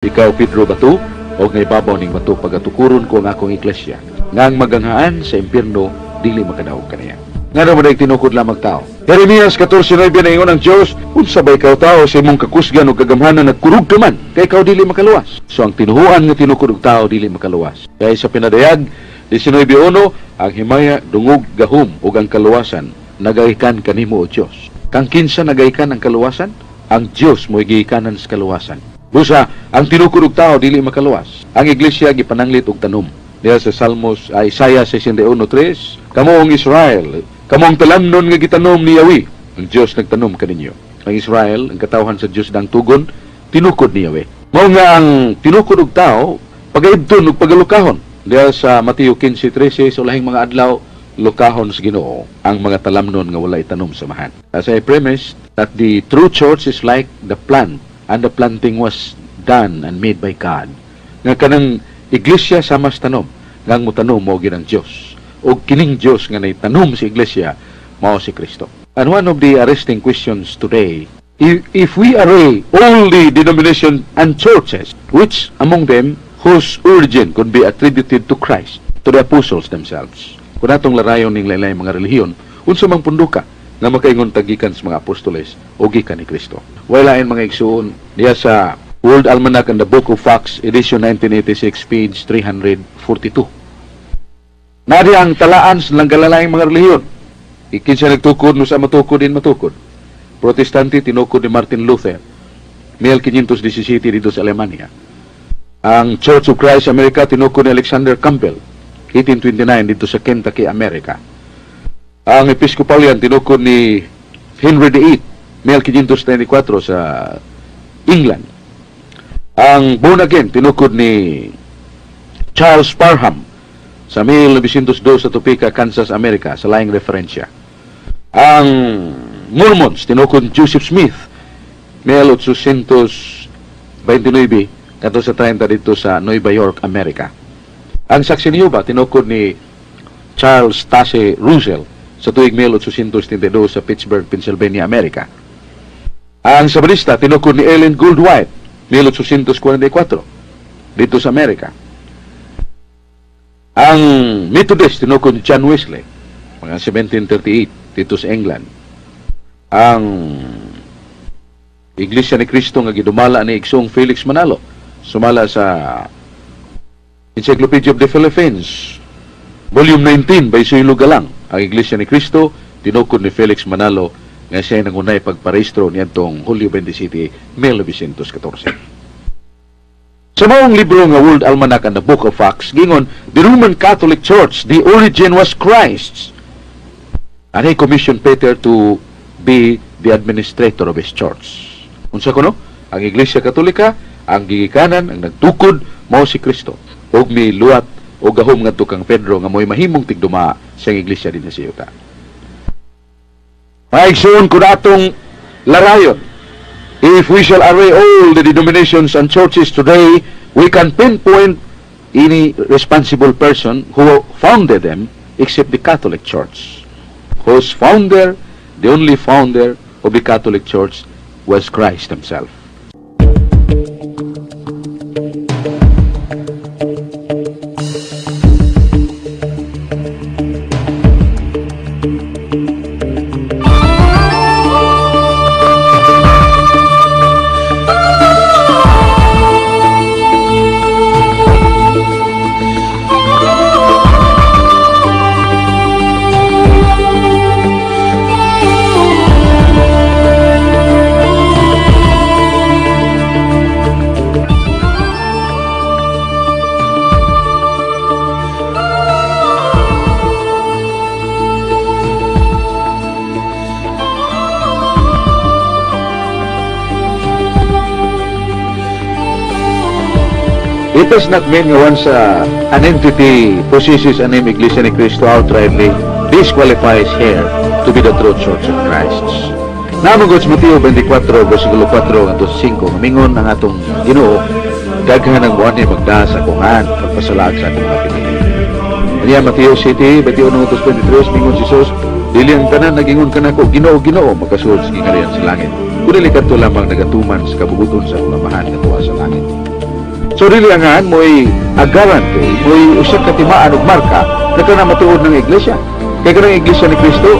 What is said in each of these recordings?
Ikaw Pedro Batu, o nga ibabaw ning batu pagatukuron ko ang akong iglesia. Nga ang maganghaan sa impyerno, dili makadaog kaniya. Nga naman ay tinukod lamang tao. Jeremias 14.9 na ingon ang Diyos, unsa ba ikaw tao sa imong kakusgan o kagamhanan nagkurug ka man, kay ikaw dili makaluwas. So ang tinuhuan nga tinukod og tao dili makaluwas. Kaya sa pinadayag, 19.1, ang himaya, dungog, gahum, ug ang kaluwasan, nagaikan kanimo o Diyos. Kang kinsa nagaikan ang kaluwasan, ang Diyos mo gihikanan sa kaluwasan. Busa, ang tinukod og tao dili makaluwas. Ang iglesia gipananglit og tanom. Diya sa Salmos, ay Isaiah 61.3, Kamong Israel, kamong talamnon nga gitanom ni Yahweh. Ang Diyos nagtanom kaninyo. Ang Israel, ang katawhan sa Diyos dang tugon, tinukod ni Yahweh. Mao nga ang tinukod og tao, pagaidton ug pagalukahon. Diya sa Mateo 15.13, sa ulahing mga adlaw, lukahon sa Ginoo ang mga talamnon nga walay tanom sa mahan. As I premised that the true church is like the plant and the planting was done and made by God. Nga kanang iglesia sa mas tanom, nga ang mutanom mo ginang Dios. O kining Dios nga tanom sa iglesia mao si Kristo. And one of the arresting questions today, if, if we array all the denominations and churches, which among them whose origin could be attributed to Christ, to the apostles themselves, kung atong larayon ning lain mga relihiyon, unsa mang punduka nga makaingon tagikan sa mga apostoles o gikan ni Kristo. Wala mga igsuon diya sa World Almanac and the Book of Facts, edition 1986, page 342. Nari ang talaan sa langgalalaing mga relihiyon. Ikinsa nagtukod no sa matukod din matukod. Protestante tinukod ni Martin Luther, 1517 dito sa Alemania. Ang Church of Christ America tinukod ni Alexander Campbell, 1829 dito sa Kentucky, America. Ang Episcopalian tinukod ni Henry VIII, 1594 sa England. Ang born again tinukod ni Charles Parham sa 1902 sa Topeka, Kansas, America sa laing referensya. Ang Mormons tinukod ni Joseph Smith 1829 kato sa 30 dito sa Nueva York, America. Ang Saksi ni Jehovah tinukod ni Charles Taze Russell sa tuig 1872 sa Pittsburgh, Pennsylvania, America. Ang Sabanista tinukod ni Ellen Goldwhite 1844 dito sa Amerika. Ang Methodist tinukod ni John Wesley mga 1738 dito sa England. Ang Iglesia ni Cristo nga gidumala ni Igsong Felix Manalo sumala sa Encyclopedia of the Philippines Volume 19 by Suilo Galang ang Iglesia ni Cristo tinukod ni Felix Manalo nga siya nangunay pagparehistro niyadtong Hulyo 27, 1914. Sa maong libro nga World Almanac and the Book of Acts, gingon, the Roman Catholic Church, the origin was Christ's. And he commissioned Peter to be the administrator of his church. Unsa kuno? Ang Iglesia Katolika, ang gigikanan, ang nagtukod, mao si Kristo. Og mi luwat o gahom nga kang Pedro nga mo'y mahimong tigduma sa iglesia din sa yuta. Maigsoon ko natong larayon. If we shall array all the denominations and churches today, we can pinpoint any responsible person who founded them except the Catholic Church, whose founder, the only founder of the Catholic Church, was Christ himself. It does not mean once uh, an entity possesses a name Iglesia ni Cristo outrightly disqualifies here to be the true Church of Christ. Namagod sa Mateo 24, versikulo 4 ngadto 5, mingon ang atong Ginoo daghan ang buwan ni magda sa kungan pagpasalag sa atong pinili. Niya Mateo City, 21 utos 23, mingon si Jesus, dili ang tanan nagingon ka nako Ginoo Ginoo magkasulod sa gingarian sa langit. Kung dili kadto lamang nagatuman sa kabuguton sa mga mahal nga tuwa sa langit. So dili angan mo'y agaran kay mo'y usa ka timaan ug marka na kana matuod ng iglesia. Kay kanang iglesia ni Kristo,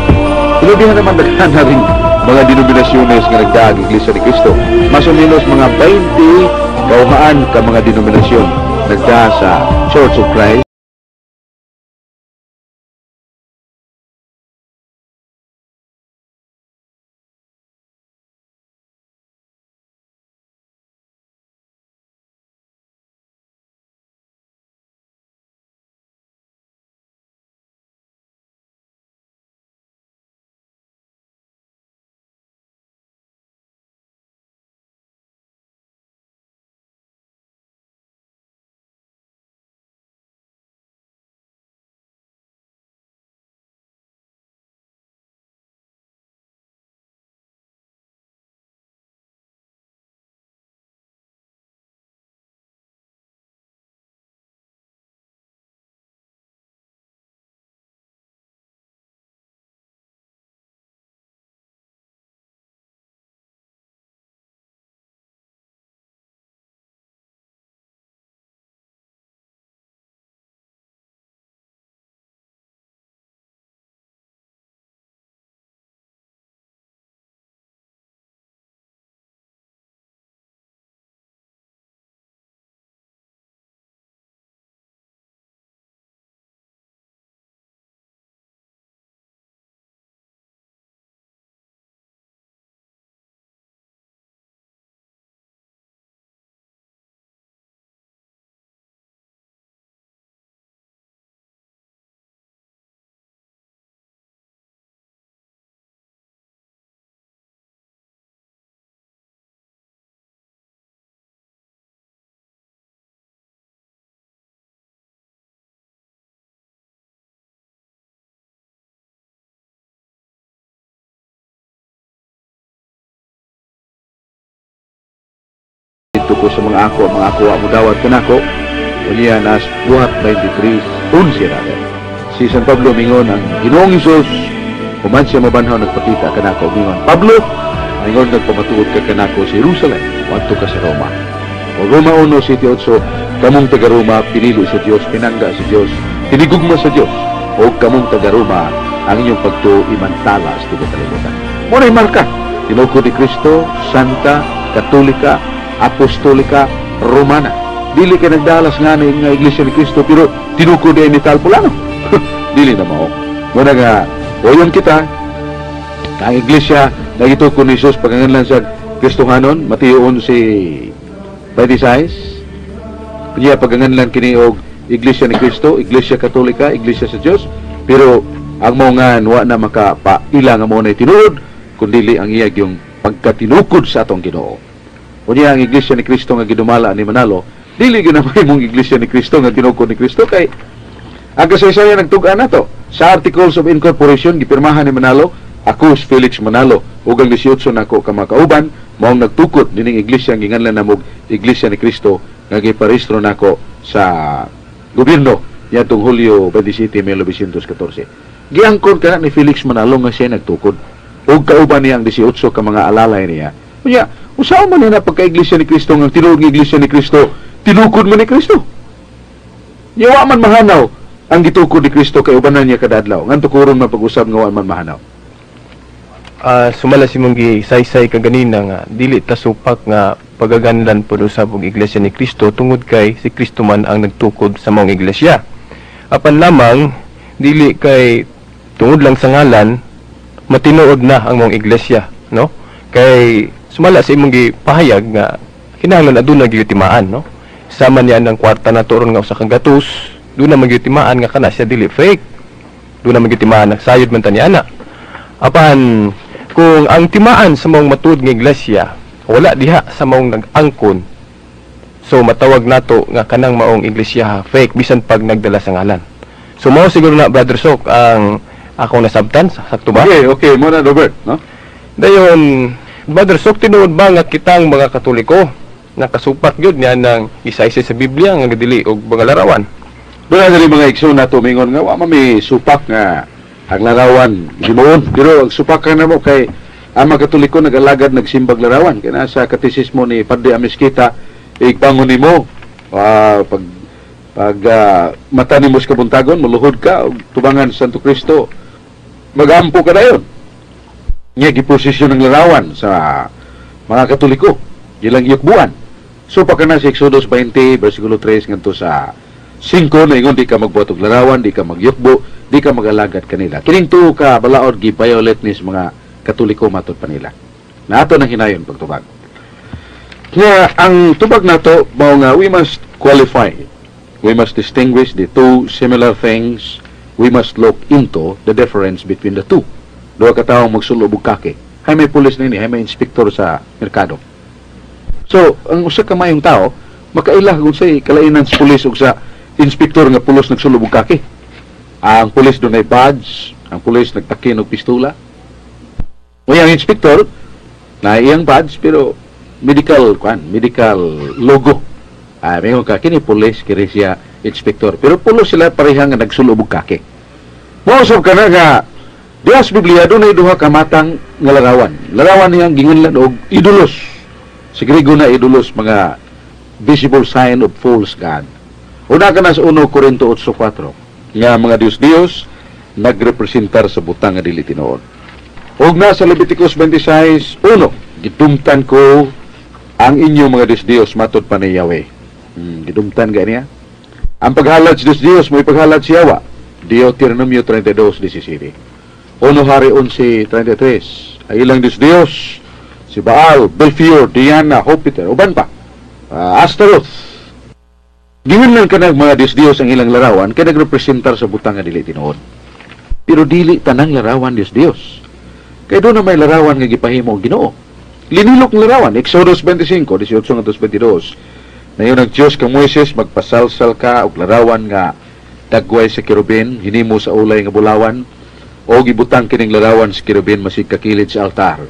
ilabihan naman daghan na rin mga denominasyones nga nagdaag iglesia ni Kristo. Mas o menos mga 20 kauhaan ka mga denominasyon nagda sa Church of Christ. Ko sa mga ako, mga ako mo dawat kanako. Unya nas buhat 23, 11 ra. Si San Pablo mingon ang Ginoong Hesus human siya mabanhaw nagpakita kanako mingon Pablo mingon nagpamatuod ka kanako sa Jerusalem wadto ka sa Roma. O Roma 1 City 8 kamong taga Roma pinili sa Dios pinangga sa Dios tinigugma sa Dios o kamong taga Roma ang inyong pagtuo imantala sa kalibutan. Muna marka tinukod ni Kristo, Santa, Katolika, Apostolika, Romana. Dili ka nagdalas nga ni nga Iglesia ni Kristo pero tinukod ni Talpulano. Dili na mao. Muna nga, oyon kita, ang Iglesia na gitukod ni Jesus paganganlan sa Kristohanon, Mateo 11, 26, Kanya paganganlan kini og Iglesia ni Kristo, Iglesia Katolika, Iglesia sa Dios, pero ang mga wa na makapaila nga mo na tinuod, kundili ang iyag yung pagkatinukod sa atong Ginoo. Unya ang Iglesia ni Kristo nga gidumala ni Manalo, dili ginamay mong Iglesia ni Kristo nga tinukod ni Kristo kay ang kasaysayan nagtug-an nato sa Articles of Incorporation gipirmahan ni Manalo ako si Felix Manalo ug ang 18 nako ka mga kauban mao nagtukod dining iglesia ang ginganlan namog Iglesia ni Kristo nga giparehistro nako sa gobyerno yatong Hulyo 27, 1914. Giangkon ka ni Felix Manalo nga siya nagtukod ug kauban niya ang 18 ka mga alalay niya. Unya, usaw man na pagka-iglesia ni Kristo nga tinuod nga iglesia ni Kristo, tinukod man ni Kristo. Yawa man mahanaw ang gitukod ni Kristo kay ubanan niya kadadlaw. Nganto kuron man pag-usab nga man mahanaw. Ah, sumala si mong gisaysay ka ganina nga dili ta supak nga pagaganlan po usab og iglesia ni Kristo tungod kay si Kristo man ang nagtukod sa mong iglesia. Apan lamang dili kay tungod lang sa ngalan matinuod na ang mong iglesia, no? Kay sumala sa imong gipahayag nga kinahanglan aduna gyud timaan, no? Sama niya ang kwarta na turon nga usa ka gatus, doon na magyutimaan nga kana siya dili fake. Doon na magyutimaan nagsayod man ta niya ana. Apan kung ang timaan sa mong matud nga iglesia wala diha sa mong nag-angkon so matawag nato nga kanang maong iglesia fake bisan pag nagdala sa ngalan so mao siguro na brother Sok ang akong nasabtan sakto ba Okay, okay, mo na Robert, no? dayon brother Sok tinuod ba nga kitang mga katoliko nakasupak gyud niya ng isa-isa sa Biblia nga dili og mga larawan Doon na mga ikso na tumingon nga, wa man may supak nga ang larawan himuon. Pero ang supak ka na mo kay ang mga katoliko nag-alagad nagsimbag larawan. Kaya sa katisismo ni Padre Amiskita, igbangon ni mo Ah, pag pag ah, mata ni Mos kabuntagon, maluhod ka, tubangan sa Santo Cristo, magampo ka na yun. Nga giposisyon ng larawan sa mga katoliko, ilang yukbuan. So pagka na sa Exodus 20, versikulo 3, nganto sa 5, na ingon, di ka magbuhat og larawan, di ka magyukbo, di ka mag-alagad kanila. Kining tuo ka, balaod, gi-violate ni mga katoliko matod pa nila. Na ato nang hinayon pagtubag. Kaya ang tubag na to, mao nga, we must qualify. We must distinguish the two similar things. We must look into the difference between the two. Duha ka taong magsulo og kake. Hay may pulis na ini, hay may inspektor sa merkado. So, ang usa ka mayong tao, makailah kung say kalainan sa pulis ug sa inspektor nga pulos nagsulo og kake. Ang pulis doon ay badge, ang pulis nagtakin og pistola. O yung inspektor, na iyang badge, pero medical, kwan, medical logo. Ah, may ka, kini pulis, kini siya inspektor. Pero pulo sila pareha nga nagsulo og kake. Mausap ka na nga, Dias Biblia doon ay duha ka matang nga larawan. Larawan niyang gingunlan og idolos. Sa Griego na idolos, mga visible sign of false God. Una ka na sa 1 Corinto 8.4 nga mga Diyos-Diyos nagrepresentar sa butang nga dili tinuod. Og na sa Leviticus 26.1 gidumtan ko ang inyo mga Diyos-Diyos matod pa ni Yahweh. Hmm, gidumtan ka niya. Ang paghalad sa Diyos-Diyos mo ipaghalad si Yawa. Deuteronomio 32.17 Uno Hari 11.33 Ay ilang Diyos-Diyos si Baal, Belfior, Diana, Jupiter, uban pa. Ah, Astaroth. Giwan lang kanang mga Diyos-Diyos ang ilang larawan kaya nagrepresentar sa butang nga dili tinuod. Pero dili tanang larawan Diyos-Diyos. Kaya doon na may larawan nga gipahimo Ginoo. Linilok ng larawan, Exodus 25, 18 hanggang 22. Na yun ang Diyos ka Moises, magpasalsal ka og larawan nga dagway sa kirubin, hinimo sa ulay nga bulawan, o gibutang kining larawan sa kirubin masig kakilid sa altar.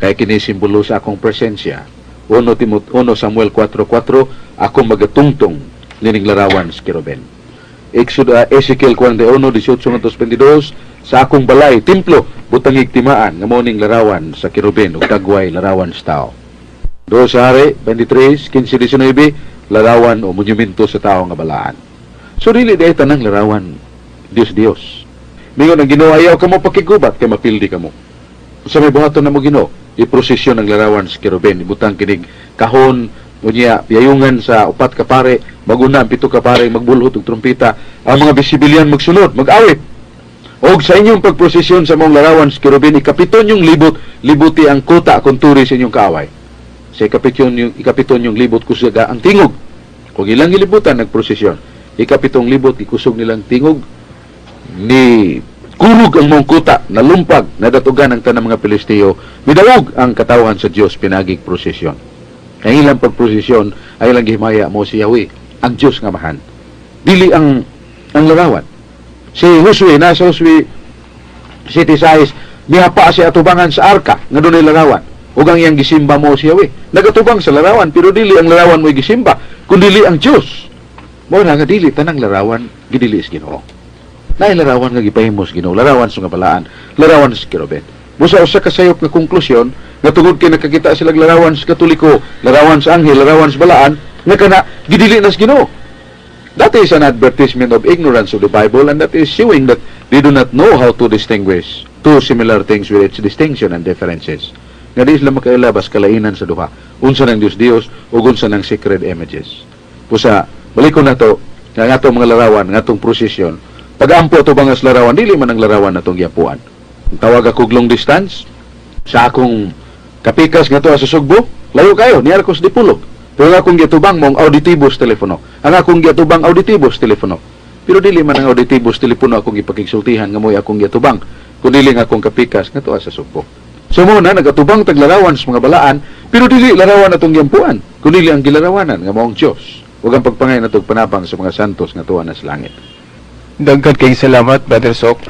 Kaya kini simbolo sa akong presensya. 1, Timot 1 Samuel 4.4 Ako magatungtong nining larawan sa kirubin. Exodus, uh, Ezekiel 41, 18 hanggang 22 sa akong balay, templo, butangig timaan, nga moning larawan sa kirubin, ug dagway larawan sa tao. Do sa hari, 23, 15, 19, larawan o monumento sa tao nga balaan. So, dili dahil tanang larawan, Dios Dios. Mingon ang Ginoo ayaw ka mo pakigubat kay mapildi ka mo. Sa may buhaton na mo Ginoo, iprosesyon ang larawan sa kirubin, ibutang kinig kahon unya piyayungan sa upat ka pare, maguna ang pito ka pare, magbulhot og trumpeta, ang mga bisibilyan magsunod, mag-awit. Og sa inyong pagprosesyon sa mong larawan sa kirubin, ikapiton yung libot, libuti ang kuta kung turi sa inyong kaaway. Sa ikapiton yung, ikapiton yung libot kusaga ang tingog. Kung ilang ilibutan nagprosesyon, ikapitong libot ikusog nilang tingog ni kurug ang mong kuta na lumpag na datugan ang tanang mga Pilisteo. Midawog ang katawhan sa Dios pinagig prosesyon. Ang ilang pagprosesyon ay ilang gihimaya mo si Yahweh ang Dios nga mahan. Dili ang ang larawan. Si Josue nasa Josue City size mihapa si atubangan sa arka nga doon larawan. Ug ang iyang gisimba mo si Yahweh. Nagatubang sa larawan pero dili ang larawan mo gisimba kundi ang Dios mo na nga dili tanang larawan gidili is Ginoo na larawan nga gipahimos Ginoo larawan sa nga balaan larawan sa kirubin busa usa ka sayop nga konklusyon nga tungod kay nakakita sila larawan sa katoliko larawan sa anghel larawan sa balaan nga kana gidili na sa Ginoo. That is an advertisement of ignorance of the Bible and that is showing that they do not know how to distinguish two similar things with its distinction and differences. Nga di sila makailabas kalainan sa duha unsa ng Dios Dios ug unsa ng sacred images. Busa balikon na to nga nga mga larawan nga atong prosesyon pag-ampo to bangas larawan, dili man ang larawan na itong giapuan. Tawag ako long distance, sa akong kapikas nga to sa Sugbo, layo kayo, ni Arcos de Pulog. Pero ang akong giatubang mong auditibus telepono. Ang akong giatubang auditibus telepono. Pero dili man ang auditibus telepono akong ipakigsultihan nga mo'y akong giatubang. Kung dili nga akong kapikas nga to sa Sugbo. So muna, nagatubang taglarawan sa mga balaan, pero dili larawan atong giampuan. Kung dili ang gilarawanan nga maong Diyos. Huwag ang pagpangay na panapang sa mga santos nga tuwa na sa langit. Daghan kay salamat, Brother Sok.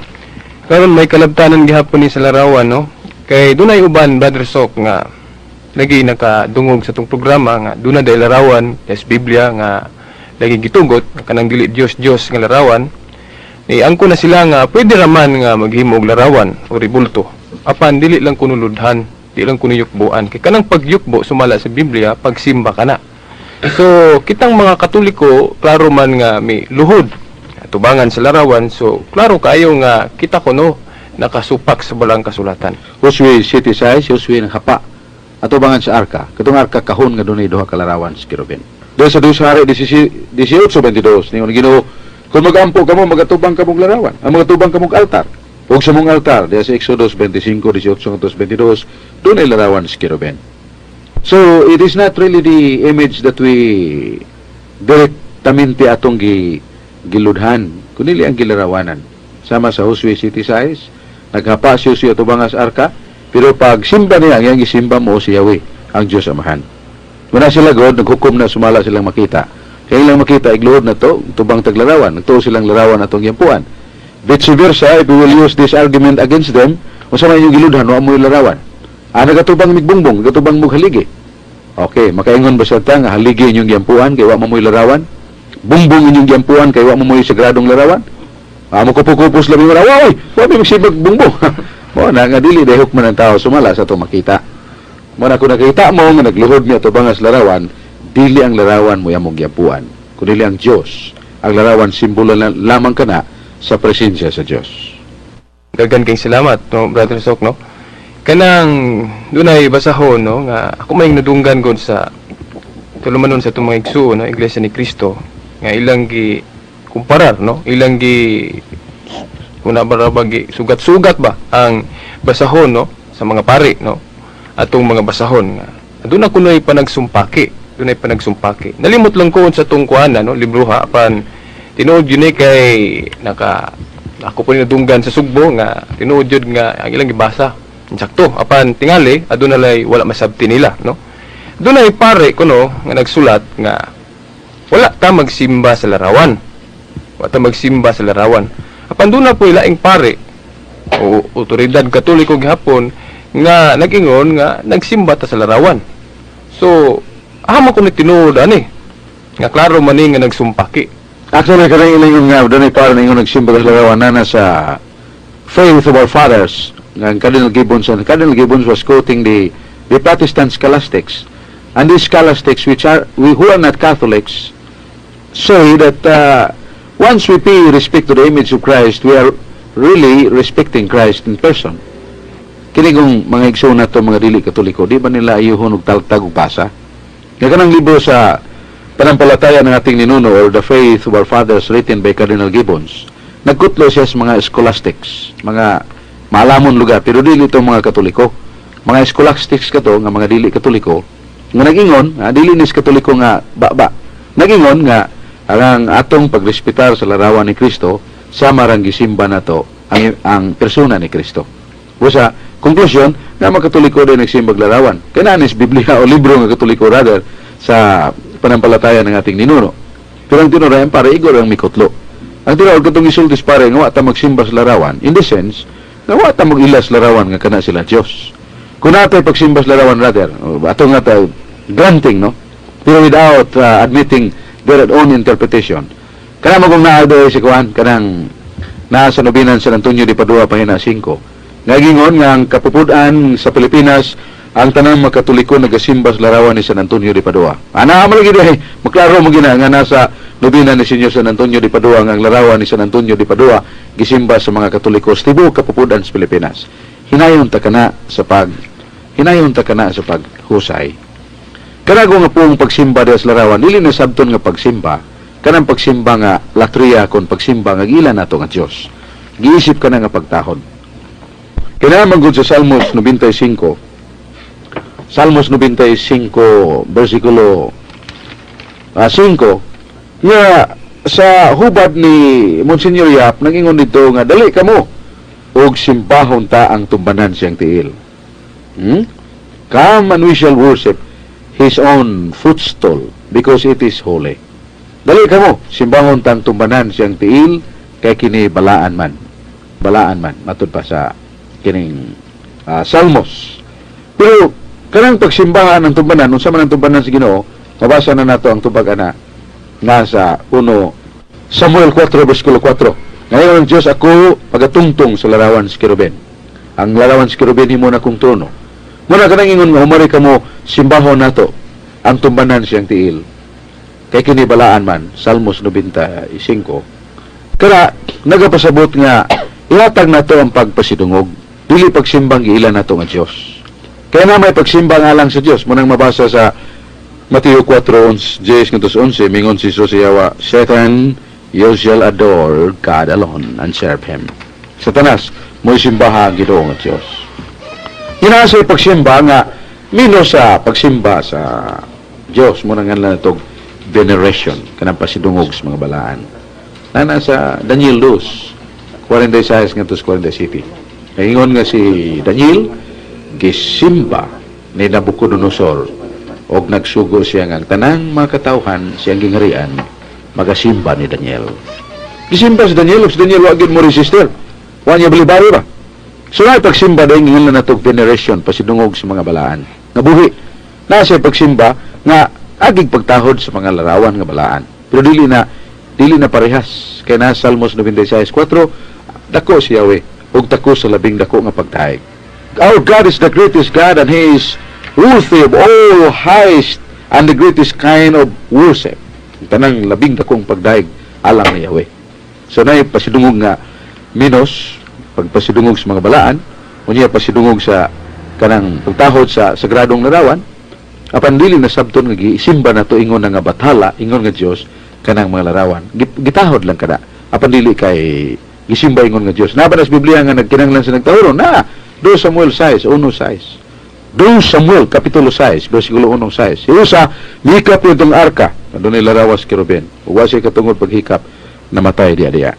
Karon may kalabtanan gihapon ni sa larawan, no? Kay dunay uban, Brother Sok, nga lagi nakadungog sa tong programa nga duna day larawan yes Biblia nga lagi gitugot kanang dili Dios Dios nga larawan. Ni angko na sila nga pwede raman nga maghimo og larawan o ribulto. Apan dili lang kuno ludhan di lang kuno yukbuan. Kay kanang pagyukbo sumala sa Biblia pagsimba kana So, kitang mga Katoliko, klaro man nga may luhod, tubangan sa larawan. So, klaro kayo nga kita ko no, nakasupak sa balang kasulatan. Uswi city size, uswi ng hapa. Ato bangan sa arka. Katong arka kahon nga dunay duha ka larawan sa kirubin. Dahil sa dusa hari 18:22 ningon Ginoo kung magampo kamo magatubang kamong larawan, ang magatubang kamong altar. Ug sa mong altar, diya sa Exodus 25:18-22, dunay larawan sa kirubin. So, it is not really the image that we direktamente atong gi, giludhan, kundi ang gilarawanan. Sama sa Hosea City size, naghapa siya siya tubangas arka, pero pag simba niya, ang gisimba mo si Yahweh, ang Diyos Amahan. Muna sila God, naghukom na sumala silang makita. Kaya lang makita, igluhod na to, tubang taglarawan, nagtuo silang larawan atong yampuan. Vice versa, if we will use this argument against them, sa yung giludhan, no amoy larawan. Ah, nagatubang migbungbong, nagatubang mughaligi. Okay, makaingon ba sa ta nga haligi inyong yampuan kay wa mamoy larawan? Bumbong inyong yampuan kay wa mamoy sagradong larawan? Ah, mo kupukupos labi mo na, "Woy, wa mi magsibag bumbong." mo na nga dili dehok man ang tao sumala sa to makita. Mo na kung nakita mo nga nagluhod niya to bangas larawan, dili ang larawan mo yamong yampuan, kundi ang Dios. Ang larawan simbolo la- lamang kana sa presensya sa Dios. Dagan kay salamat, no, Brother Sok, no? Kanang dunay basahon, no, nga ako may nadunggan gud sa tulumanon sa tumang igsuo, no, Iglesia ni Cristo, nga ilang gi kumparar, no, ilang gi kuna barabagi sugat-sugat ba ang basahon, no, sa mga pari, no, atong mga basahon nga. Doon ako na'y panagsumpaki. Doon ay panagsumpaki. Nalimot lang ko sa tong kuana no libruha apan tinuod yun eh kay naka ako po nadunggan sa sugbo nga tinuod yun nga ang ilang gibasa. Sakto. Apan tingali aduna lay wala masabti nila no? Doon ay pare ko no? Nga nagsulat nga wala ta magsimba sa larawan. Wala ta magsimba sa larawan. Apan doon na po ilaing pare o otoridad katoliko gihapon nga nagingon nga nagsimba ta sa larawan. So hama ko ni tinuod ani? Nga klaro man nga nagsumpaki. Actually, kanang ilang nga, doon ay parang yung nagsimba sa larawan na na sa Faith of Our Fathers, nga Cardinal Gibbons, and Cardinal Gibbons was quoting the, the Protestant scholastics. And these scholastics, which are, we who are not Catholics, say that uh, once we pay respect to the image of Christ, we are really respecting Christ in person. Kini kung mga igsoon na to mga dili katoliko, di ba nila ayuhon og taltag ug basa? Nga libro sa Panampalataya ng ating ninuno or the faith of our fathers written by Cardinal Gibbons. Nagkutlo siya sa mga scholastics, mga maalamon lugar, pero dili ito mga katoliko. Mga scholastics kato nga mga dili katoliko, nga nagingon, nga dili nis katoliko nga baba. Nagingon nga ang atong pagrespetar sa larawan ni Kristo sa marang gisimba nato ang ang persona ni Kristo. Busa, konklusyon, nga mga katoliko din nagsimbag larawan. Kaya nanis Biblia o libro nga katoliko rather sa panampalataya ng ating ninuno. Pero ang tinurayan para igor ang mikotlo. Ang tinawag katong isultis pare nga wata magsimba sa larawan, in the sense, nga wata mag-ilas larawan nga kana sila Dios. Kung natay pagsimba sa larawan rather, ato nga granting, no? Pero without uh, admitting their own interpretation. Kana mo kung naado si Kuan, kanang nasa nobinan San Antonio de Padua, pahina 5. Nagingon nga ang kapupudan sa Pilipinas ang tanang makatoliko nagasimba sa larawan ni San Antonio de Padua. Ana mo lagi maklaro mo gina nga nasa nobina ni Senyor San Antonio de Padua ang larawan ni San Antonio de Padua gisimba sa mga katoliko sa kapupudan sa Pilipinas. Hinayon ta kana sa pag hinayon ta kana sa paghusay. Kanago nga pong pagsimba sa larawan dili na sabton nga pagsimba kanang pagsimba nga latria kon pagsimba nga gila nato nga Dios. Giisip ka na nga pagtahon. Magod sa Salmos 95 Salmos 95, versikulo ah, 5, nga sa hubad ni Monsignor Yap, nangingon dito nga, dali ka mo, og simbahon ta ang tumbanan siyang tiil. Hmm? Come and we shall worship His own footstool because it is holy. Dali ka mo, simbahon ta ang tumbanan siyang tiil, kay kini balaan man. Balaan man, matud pa sa kining ah, Salmos. Pero kanang pagsimbahan ng tumbanan, unsa man ang tumbanan sa Ginoo, mabasa na nato ang tubag ana nga sa 1 Samuel 4 versikulo 4. Ngayon ang Diyos ako pagatungtong sa larawan sa Kirubin. Ang larawan sa Kirubin himo na kong trono. Muna kanang ingon nga humari ka mo simbahon nato ang tumbanan siyang tiil. kay kinibalaan man Salmos 95 kaya nagapasabot nga ihatag nato ang pagpasidungog. Dili pagsimbang giilan nato nga Dios kaya na may pagsimba nga lang sa Dios mo nang mabasa sa Mateo 4:10 10 mingon si Sosiawa Satan you shall adore God alone and serve Him. Satanas mo simbaha ang Ginoo nga Dios Hinasay pagsimba nga mino sa pagsimba sa Dios mo nang nga natog veneration kanang pasidungog sa mga balaan. Nana sa Daniel 2 46 nga tos 47 Ingon nga si Daniel gisimba ni Nabucodonosor og nagsugo siya nga ang tanang mga katawhan siyang gingarian magasimba ni Daniel. Gisimba si Daniel si Daniel wa gyud mo resistir. Wa niya balibari ba so na pagsimba dahil ngayon na natog veneration pasidungog sa mga balaan. Nga buhi. Na siya pagsimba nga agig pagtahod sa mga larawan nga balaan. Pero dili na dili na parehas. Kay na Salmos 96:4 dako si Yahweh. Ug dako sa labing dako nga pagtahig. Our God is the greatest God and He is worthy of all highest and the greatest kind of worship. Tanang labing dakong pagdaig alam ni Yahweh. So na pasidungog nga minos, pagpasidungog sa mga balaan, unya pasidungog sa kanang pagtahod sa sagradong larawan, apan dili na sabton nga gisimba na to ingon nga bathala, ingon nga Dios kanang mga larawan. Git- Gitahod lang kada. Apan dili kay gisimba ingon nga Dios. Na ba nas Biblia nga nagkinanglan sa nagtahuro na 2 Samuel 6, 1 6. 2 Samuel, Kapitulo 6, versikulo 1 6. Yung sa, hikap yung itong arka, doon nilarawas kay Ruben. Uwa siya katungod paghikap, namatay diya diya.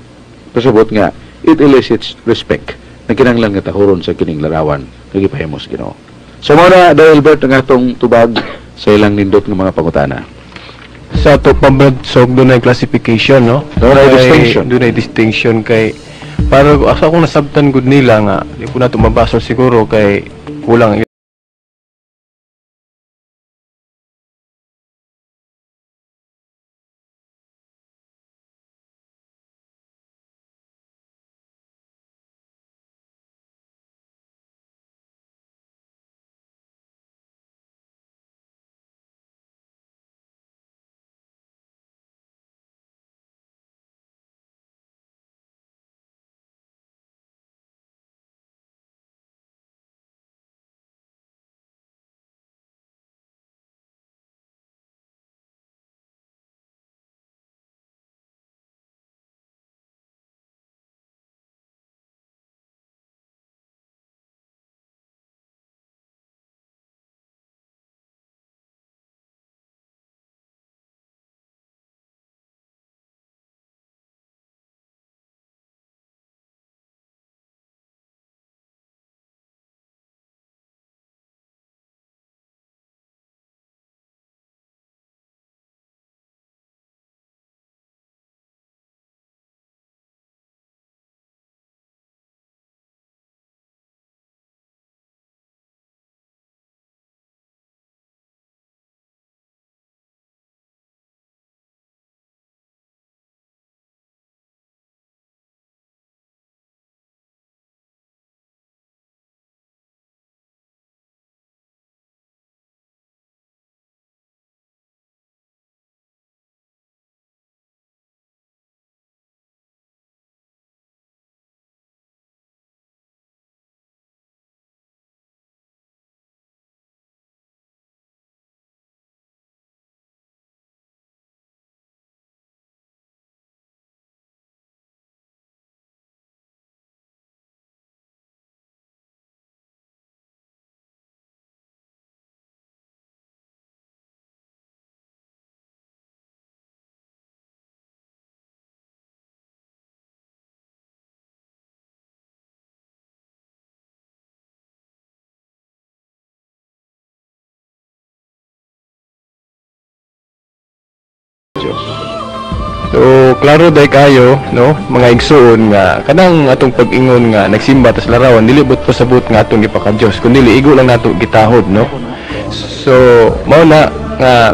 Pasabot nga, it elicits respect na kinanglan nga tahuron sa kining larawan, nagipahimos ginoo. So muna, dahil Bert, ang atong tubag sa ilang nindot ng mga pangutana. Sa ato pambansog doon ay classification, no? Doon ay distinction. Doon ay distinction kay para asa akong nasabtan gud nila nga di ko na ito mabasa siguro kay kulang So, klaro day kayo, no, mga igsuon nga kanang atong pag-ingon nga nagsimba tas larawan dili but pasabot nga atong gipaka Dios kundi igo lang nato gitahod, no. So, mao na nga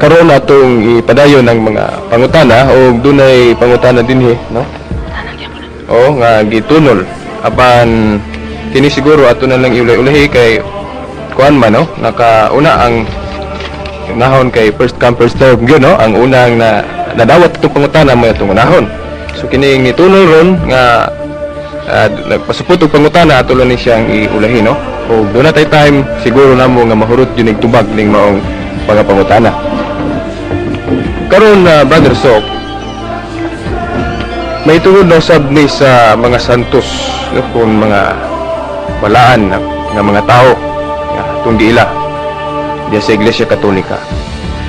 karon natong ipadayon ng mga pangutana o dunay pangutana dinhi, no. O nga gitunol apan kini siguro ato na lang iulay-ulahi kay kuan man no nakauna ang unahon kay first come first serve. Gyud no? Ang unang na nadawat itong pangutana mo itong unahon so kining nitulong ron nga uh, nagpasupot og pangutana ato ni siyang iulahi no? O doon na tay time siguro namo nga mahurot yun tubag ning maong pangapangutana karon na brother Sok may tungod na usab ni sa mga santos no, kung mga walaan na, mga tao nga itong giila diya sa Iglesia Katolika.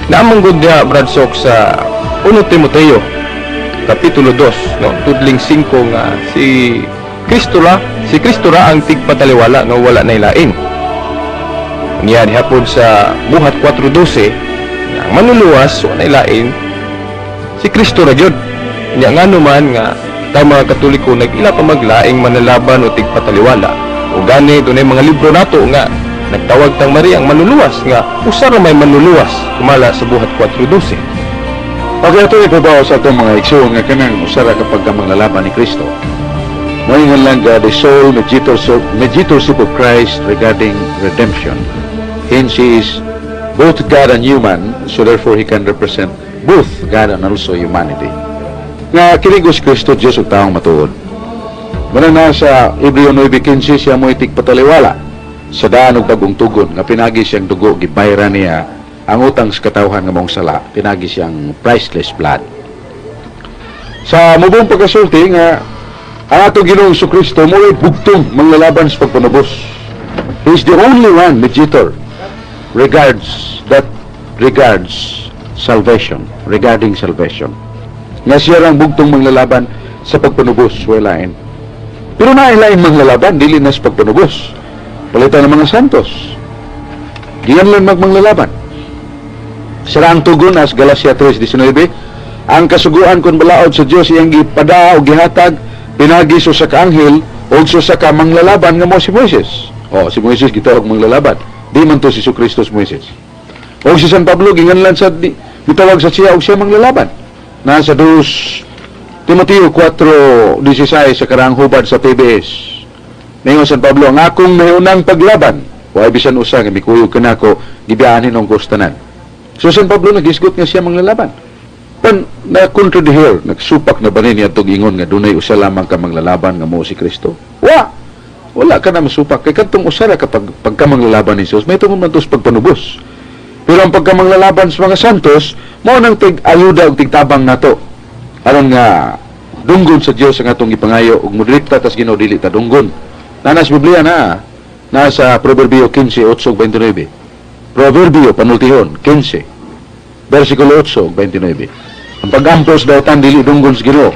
Naamang gud diya Brad Sok sa 1 Timoteo Kapitulo 2 no? Tudling 5 nga si Kristo ra si Kristo ra ang tigpataliwala nga wala nay lain. Niya hapon sa buhat 4:12 nga ang manluluwas wala nay lain si Kristo ra gyud. Nya nga naman nga tayo mga Katoliko nagila pa maglaing manalaban o tigpataliwala. O gani dunay mga libro nato nga nagtawag tang Maria ang manluluwas nga usa ra may manluluwas kumala sa buhat 4:12. Okay, ito ipabaw sa itong mga igsoon nga kanang usara kapag ka manglalaban ni Kristo. Moingan lang uh, the soul mediatorship, of Christ regarding redemption. Hence he is both God and human, so therefore he can represent both God and also humanity. Nga kinigos Kristo Diyos ug taong matuod. Muna na sa Hebreo 9.15 siya mo itik pataliwala sa daan ug bagong tugon nga pinagi siyang dugo gibayra niya ang utang sa katawhan nga mong sala. Pinagi siyang priceless blood. Sa mubong pagkasulti nga ang atong Ginoong Kristo mo ay bugtong manglalaban sa pagpanubos. He is the only one mediator regards that regards salvation regarding salvation. Nga siya lang bugtong manglalaban sa pagpanubos walain pero nailain manglalaban dili na sa pagpanubos palitan ng mga santos. Diyan lang magmanglalaban sila ang tugon as Galacia 3.19 ang kasuguan kon balaod sa Dios iyang gipada o gihatag pinagi so sa kaanghel o sa ka manglalaban nga mo si Moises. O si Moises gitawag manglalaban. Di man to si Kristo Moises. O si San Pablo ginganlan sa di, gitawag sa siya og siya manglalaban. Nasa 2 Timoteo 4.16 sa karang hubad sa PBS Ningon San Pablo, ang akong mayunang paglaban, wa bisan usa nga mikuyog kanako gibiyahin ng kustanan. So San Pablo nagisgot nga siya manglalaban. Pan na contradiher, nagsupak na banin niya tog ingon nga dunay usa lamang ka manglalaban nga mo si Kristo. Wa. Wala ka na masupak kay kadtong usara kapag pagka manglalaban ni Jesus, may tungod man pagpanubos. Pero ang pagka manglalaban sa mga santos, mo nang tig ayuda ug tigtabang nato. aron nga dunggon sa Dios ang atong gipangayo ug modrekta tas Ginoo dili ta dunggon. Nanas Biblia na nasa Proverbio 15:8-29. Proverbio panultihon 15 versikulo 8:29. Ang pag-ampos daw tan dili dunggon sa Ginoo.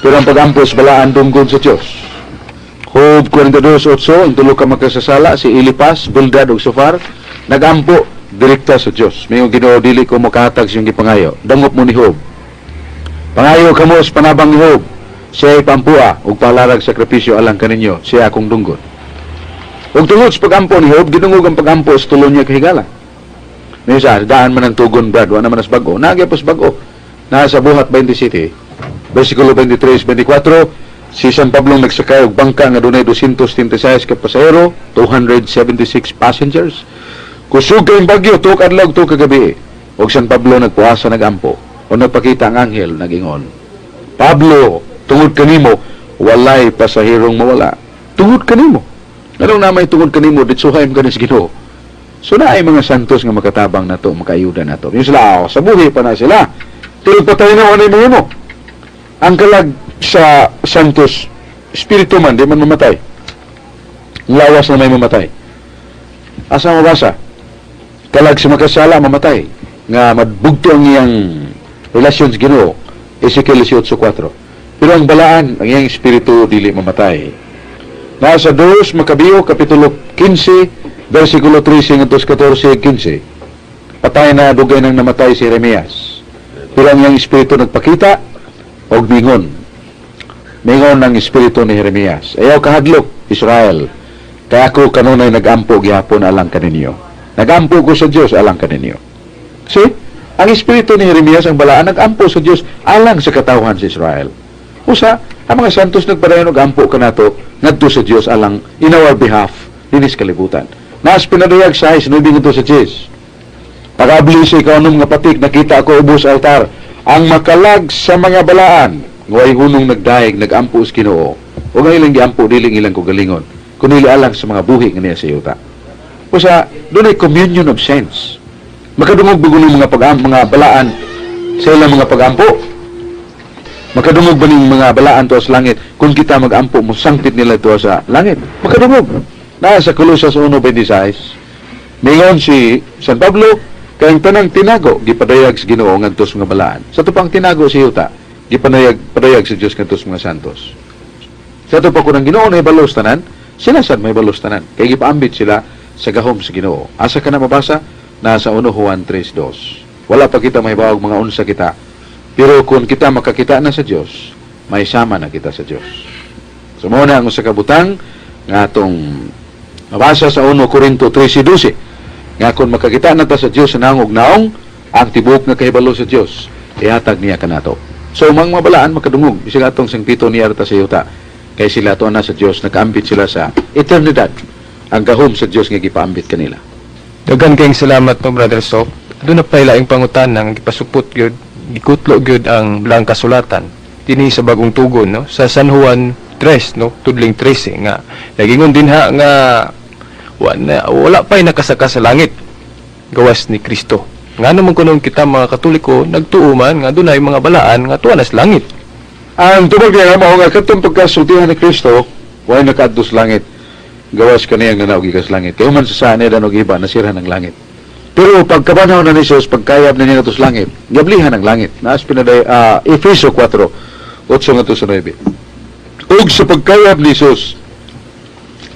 Pero ang pag-ampos balaan dunggon sa Dios. Job 42:8 ang tulo ka makasasala si Elipas, Bildad ug Sofar nagampo direkta sa Dios. Mayong Ginoo dili ko makahatag sa iyong gipangayo. Dangop mo ni Job. Pangayo kamo sa panabang ni Job. Siya pampua ug palarag sakripisyo alang kaninyo. Siya akong dunggon. Ug tungod sa pagampo ni Job, gidungog ang pagampo sa tulo niya kahigala. May sa daan man ang tugon brad, wa naman as bago. Nagya pas bago. Nasa buhat 27, versikulo 23, 24, si San Pablo nagsakay og bangka nga dunay 236 ka pasahero, 276 passengers. Kusog kayong bagyo, tuk adlaw, tuk kagabi. Og San Pablo nagpuasa nagampo. O nagpakita ang anghel, nagingon. Pablo, tungod kanimo, walay pasahirong mawala. Tungod kanimo. Anong na may tungod kanimo, ditsuhay mo kanis Ginoo. So na ay mga santos nga makatabang na to, makayuda na to. Yung sila, oh, sa buhi pa na sila. Tulog patay na ano mo mo. Ang kalag sa santos, espiritu man, di man mamatay. Lawas na may mamatay. Asa mabasa? Kalag sa makasala, mamatay. Nga madbugto ang iyang relasyon sa Ginoo. Ezekiel 18.4. Pero ang balaan, ang iyang espiritu dili mamatay. Nasa 2 Makabio, Kapitulo 15, versikulo 13 hanggang 14, 15. Patay na dugay nang namatay si Jeremias. Pero ang iyang espiritu nagpakita og bingon. Mingon ang espiritu ni Jeremias. Ayaw kahadlok, Israel. Kaya ako kanunay nagampo gihapon alang kaninyo. Nagampo ko sa Dios alang kaninyo. See? Ang espiritu ni Jeremias ang balaan nagampo sa Dios alang sa katawhan sa Israel. Usa, ang mga santos nagpadayon og ampo kanato ngadto sa Dios alang in our behalf dinis kalibutan. Nas pinadayag sa is nubing ito sa Dios. Pagabli sa nung nga patik, nakita ko ubos altar. Ang makalag sa mga balaan, ngay hunong nagdaig, nagampo sa Ginoo. O ngay ilang giampo, diling ilang kugalingon. Kunili alang sa mga buhi nga niya sa yuta. O sa, doon ay communion of saints. Makadungog ba ng mga pag mga balaan sa ilang mga pagampo? Makadungog ba ng mga balaan to sa langit kung kita magampo mo sangtit nila to sa langit? Makadungog. Nasa Colossus 1.26, Mingon si San Pablo, kayang tanang tinago, gipadayag sa ginoo ngantos mga balaan. Sa tupang tinago si Yuta, gipadayag padayag sa Diyos ngantos mga santos. Sa ito pa ko ng ginoo na ibalos tanan, sila sad may balos tanan. Kaya gipaambit sila sa gahom sa ginoo. Asa ka na mabasa? Nasa 1 Juan 3.2. Wala pa kita may bawag mga unsa kita. Pero kung kita makakita na sa Diyos, may sama na kita sa Diyos. So muna ang usa ka butang nga atong mabasa sa 1 Corinto 13:12 nga kung makakita na ta sa Dios sa nangog naong ang tibok nga kahibalo sa Dios ihatag niya kanato. So mang mabalaan makadungog bisig atong sang pito niya ta sa yuta kay sila to na sa Dios nakaambit sila sa eternidad ang gahom sa Dios nga gipaambit kanila. Dagan kayong salamat no Brother Sok. Doon na pa laing pangutan nang gipasupot gyud, gikutlo gyud ang bilang kasulatan. Dinhi sa bagong tugon no sa San Juan 3 no tudling 13 nga nagingon din ha nga wala, wala pa'y nakasaka sa langit gawas ni Kristo. Nga naman kuno kita mga Katoliko nagtuo man nga dunay mga balaan nga tuwa sa langit. Ang tubag niya mao nga katong pagkasultihan ni Kristo way nakaadto sa langit. Gawas kaniyang nanaw gikas langit. Kaya man sa sanay danog iba nasira ng langit. Pero pagkabanaw na ni Jesus, pagkayab na niya sa langit, gablihan ng langit. Naas pinaday, uh, Efeso 4, 8 nga to sa 9. Ug sa pagkayab ni Jesus,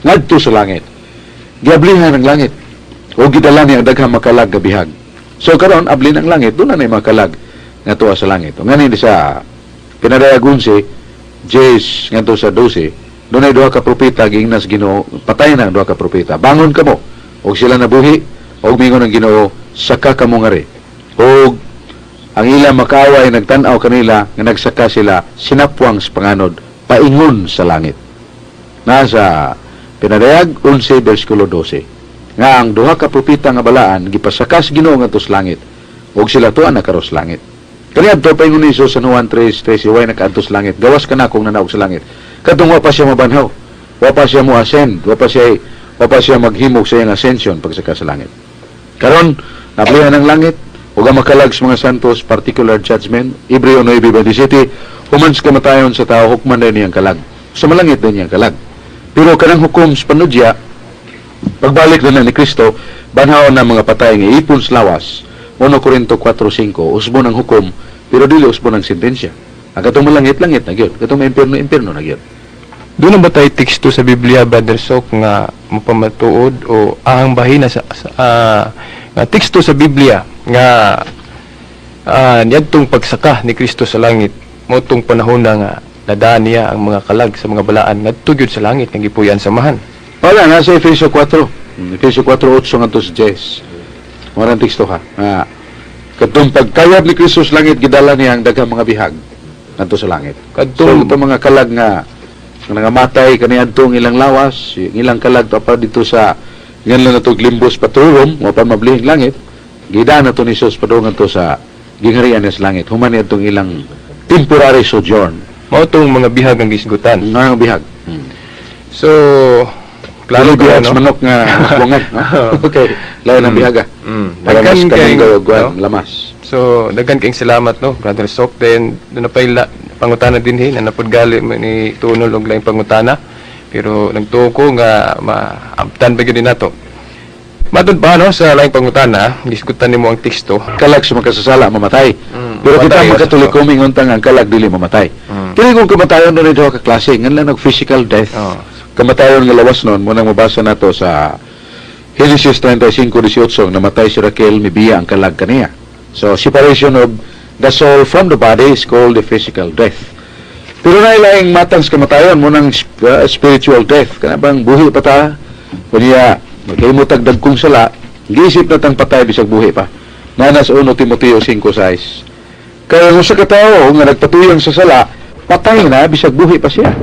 ngadto sa langit, gablihan ng langit. O gidala niya ang daghang makalag gabihag. So karon abli ng langit, doon na yung makalag nga tuwa sa langit. O ngayon sa pinadayagun si Jace ngadto sa 12, doon ay duha ka propeta gingnas Ginoo, patay na ang ka propeta. Bangon kamo, og sila nabuhi, og mingon ang Ginoo, saka kamo ngari. Og ang ilang makaway nagtan-aw kanila nga nagsaka sila sinapwang sa panganod paingon sa langit. Nasa pinadayag 11 bersikulo 12 nga ang duha ka propeta nga balaan gipasakas Ginoo ngadto sa langit ug sila tuwa na karos langit. Kaniadto pa ingon ni Jesus sa Juan 3:13 way nakaadto sa langit. Gawas ka na kung nanaog sa langit. Kadtong pa siya mabanhaw. Wa pa siya mo ascend, wa pa siya wa pa siya maghimog sa iyang ascension pagsaka sa langit. Karon nablihan ng langit ug ang makalag sa mga santos particular judgment Hebreo 9:27 human sa kamatayon sa tao hukman din niyang kalag. Sa malangit din niyang kalag. Pero kanang hukom sa panudya pagbalik na ni Kristo banhaw na mga patay nga ipon sa lawas 1 Corinto 4:5 usbon ang hukom pero dili usbon ang sentensya. Ang katong malangit-langit na gyud, katong impierno-impierno na gyud. Doon na ba tayo teksto sa Biblia, Brother Sok, nga mapamatuod o ahang bahina sa, sa ah, nga teksto sa Biblia nga uh, niyadtong pagsaka ni Kristo sa langit motong panahon na nga nadaan niya ang mga kalag sa mga balaan nga tugyod sa langit nga gipuyan samahan. Wala, nasa Efesio 4. Efesio 4:8 ngadto sa 10. Mo teksto ha. Nga katong pagkayab ni Kristo sa langit gidala niya ang daghang mga bihag ngadto sa langit. So Kadtong ito mga kalag nga nga nangamatay kaniadto ang ilang lawas, ilang kalag pa dito sa ngan lang natog limbos paturom, mo pa mablihing langit. Gida na to ni Jesus padungan to sa gingharian niya sa langit. Human itong ilang temporary sojourn. mao tong mga bihag ang gisgutan. Ang bihag. Hmm. So klaro bihag no. manok nga bungan. no? okay. Ang Mm. bihaga. Mm. Daghan kay- lamas. So, daghan kayong salamat, no, Brother Sok. Then, doon na pa ila, pangutana din hin, na napudgali mo ni Tunol og laing pangutana. Pero, nagtuo ko nga, maamtan ba yun nato. Matod pa, no, sa laing pangutana, diskutan nimo ang teksto. Kalag sa makasasala, mamatay. Mm. Pero kita so. mingon ta nga ang kalag dili mamatay. Mm. Kini kung kamatayon na rin ka klase, nga lang nag-physical death. Oh. Kamatayon nga lawas nun, munang mabasa na to sa Genesis 35:18 namatay si Raquel, mibiya ang kalag kaniya. So, separation of the soul from the body is called the physical death. Pero na ilaing matang sa kamatayon, munang sp- uh, spiritual death. Kana bang buhi pa ta? Kaniya, magkaimutag dagkong sala, giisip na tang patay bisag buhi pa. Nana sa 1 Timoteo 5:6. Kaya sa katao nga nagpatuyang sa sala, patay na bisag buhi pa siya.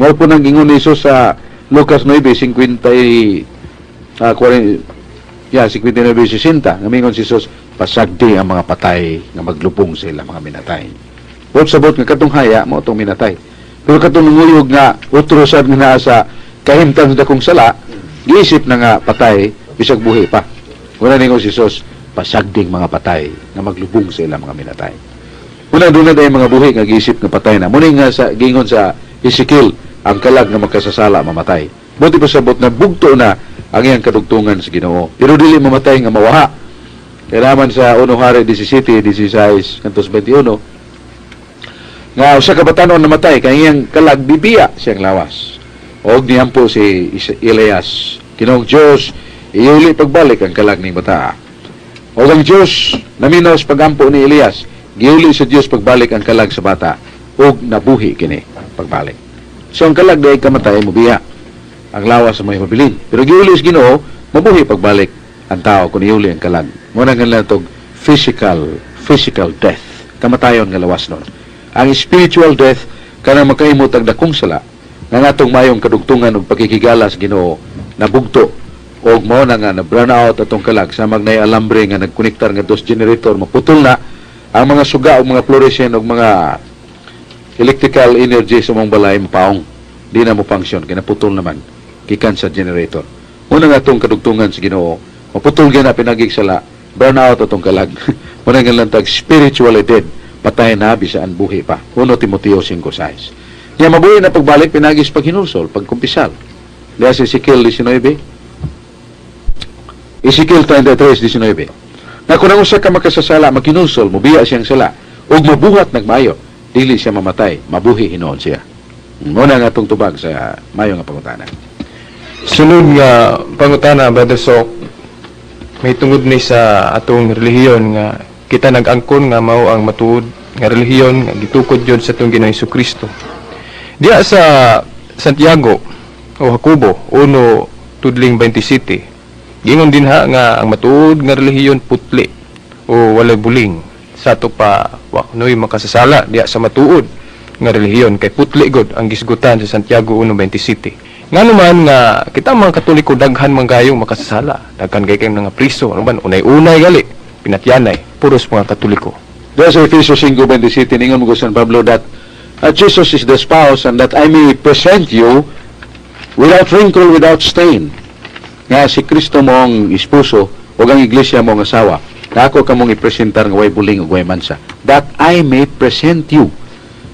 Mao po nang ingon ni Jesus sa Lucas 9:50 ah 40 Ya, 59-60, ngamingon si Jesus, pasagdi ang mga patay nga maglubong sa ilang mga minatay. Huwag sabot nga katong haya, mo itong minatay. Pero katong nanguyog nga, utro sad nga naa sa kahimtang dakong sala, giisip na nga patay, bisag buhi pa. Una ningon si Jesus, pasagding mga patay nga maglubong sa ilang mga minatay. Una doon na mga buhi nga giisip nga patay na. Muna nga sa gingon sa Ezekiel, ang kalag nga magkasasala mamatay. Buti pa sabot na bugto na ang iyang kadugtungan sa Ginoo. Pero dili mamatay nga mawaha. Kaya naman sa 1 Hari 17, 16, kantos 21, nga usa ka batanon namatay kay iyang kalag bibiya siyang lawas. Og niampo si Elias, Kinoong Dios, iuli pagbalik ang kalag ning bata. O ang Diyos, naminaw pagampo ni Elias, giuli sa Diyos pagbalik ang kalag sa bata, ug nabuhi kini pagbalik. So ang kalag dahil kamatay mo biya, ang lawas sa may mabilin. Pero giuli Ginoo, mabuhi pagbalik ang tao kung iuli ang kalag. Muna nga lang itong physical, physical death. Kamatayon nga lawas nun. Ang spiritual death, kanang makaimot ang dakong sala, nga natong mayong kadugtungan ug pagkikigala sa Ginoo, nabugto og mao na nga na brown out atong kalag sa magnay alambre nga nagkonektar nga dos generator maputol na ang mga suga og mga fluorescent og mga electrical energy sa mong balay mapaong di na mo function kaya naputol naman gikan sa generator una nga atong kadugtungan sa Ginoo maputol gyud na pinagig sala burn out atong kalag muna nga lang tag spiritually dead patay na bisaan buhi pa 1 Timoteo 5:6 Niya mabuhi na pagbalik pinagis paghinulsol pagkumpisal Diya si Ezekiel 19 Ezekiel 33:19. Na kung ang usa ka makasasala makinulsol mobiya siyang sala ug mabuhat nagmayo dili siya mamatay mabuhi hinuon siya. Muna nga atong tubag sa mayo nga pangutana. Sunod nga pangutana, Brother Sok, may tungod ni sa atong relihiyon nga kita nag-angkon nga mao ang matuod nga relihiyon nga gitukod yun sa atong Hesus Kristo. Diya sa Santiago o Jacobo 1 tudling 27. Gingon din ha nga ang matuod nga relihiyon putli o walay buling sa ato pa wa kunoy makasasala diya sa matuod nga relihiyon kay putli god ang gisgutan sa Santiago 1:27. Nga naman nga kita mga Katoliko daghan man gayong makasasala, daghan kay mga priso, ano man unay-unay gali, pinatyanay, puros mga Katoliko. Diya sa Efesios 5:27 ningon mo San Pablo that uh, Jesus is the spouse and that I may present you without wrinkle, without stain. Nga si Kristo mo ang esposo o ang iglesia mo ang asawa. Na ako kamong ipresentar nga way buling ug way mansa. That I may present you.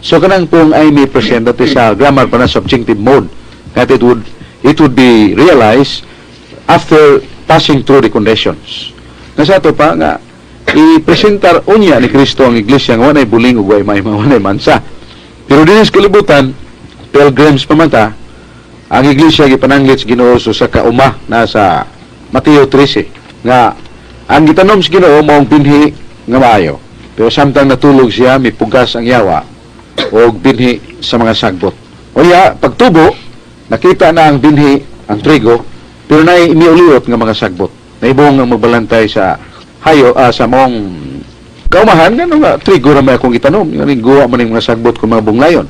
So kanang pong I may present that is a grammar pa na subjunctive mode. That it would it would be realized after passing through the conditions. Nga sa ato pa nga i-presentar unya ni Kristo ang iglesia nga wanay buling ug way may mansa. Pero dinis kalibutan pilgrims pamata ang iglesia gipananglit sa Ginoo sa kauma na sa Mateo 13 nga ang gitanom sa Ginoo mao ang binhi nga maayo. Pero samtang natulog siya mipugas ang yawa og binhi sa mga sagbot. O pagtubo nakita na ang binhi ang trigo pero na imiuliot nga mga sagbot. Naibong nga magbalantay sa hayo ah, sa mong kaumahan nga nga trigo ra may akong itanom ning guwa man ning mga sagbot kung mga bunglayon.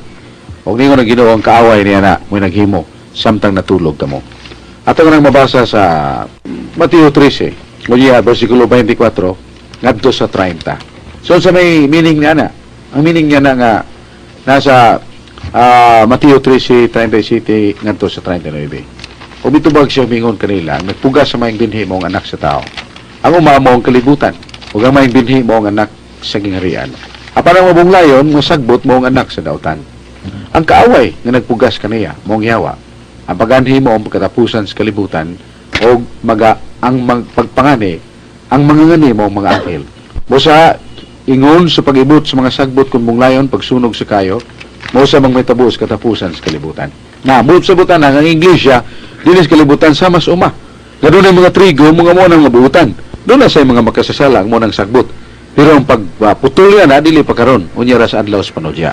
Og ningon ang Ginoo ang kaaway niya na mo naghimo samtang natulog kamo. Ato nga nang mabasa sa Mateo 13, Mulia, versikulo 24, ngadto sa 30. So sa may meaning niya na, ang meaning niya na nga nasa ah, Mateo 13, 37, ngadto sa 39. O mitubag siya mingon kanila, nagpugas sa maing binhi mo ang anak sa tao. Ang uma mo ang kalibutan, ug ang maing binhi mo ang anak sa gingarian. Apan ang mabunglayon, mo sagbot mo ang anak sa dautan. Ang kaaway nga nagpugas kaniya, mong yawa, ang paganhi mo ang pagkatapusan sa kalibutan, o maga ang mag, pagpangani, ang mga ngani mo ang mga anghel. Mo sa ingon sa pag-ibot sa mga sagbot kung bunglayon, pagsunog sa kayo, mo sa mga metabos katapusan sa kalibutan. Na, buot sa butan ang iglesia, dinis kalibutan sa mas uma. Nga doon ang mga trigo, mga mo ng mabuutan. Doon na sa mga makasasala ang mo ng sagbot. Pero ang pagputol uh, na, dili pa karon unya ra sa adlaw sa panudya.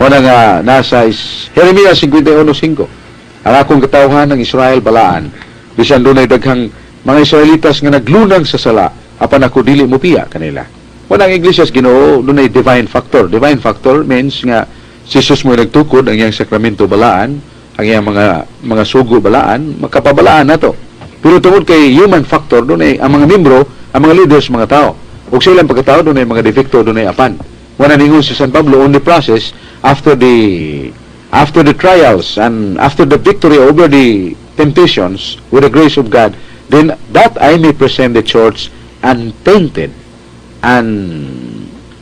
Wala nga nasa is, Jeremias 51.5. Ang akong katawhan ng Israel balaan, bisan doon ay daghang mga Israelitas nga naglunang sa sala, apan ako dili mo piya kanila. Wala ang iglesia sa Ginoo, doon ay divine factor. Divine factor means nga si Jesus mo nagtukod ang iyang sakramento balaan, ang iyang mga mga sugo balaan, makapabalaan na to. Pero tungod kay human factor, doon ay ang mga membro, ang mga leaders, mga tao. Ug sa ilang pagkatao, doon ay mga defecto, doon ay apan. Wala ningon si San Pablo on the process after the after the trials and after the victory over the temptations with the grace of God, then that I may present the church untainted and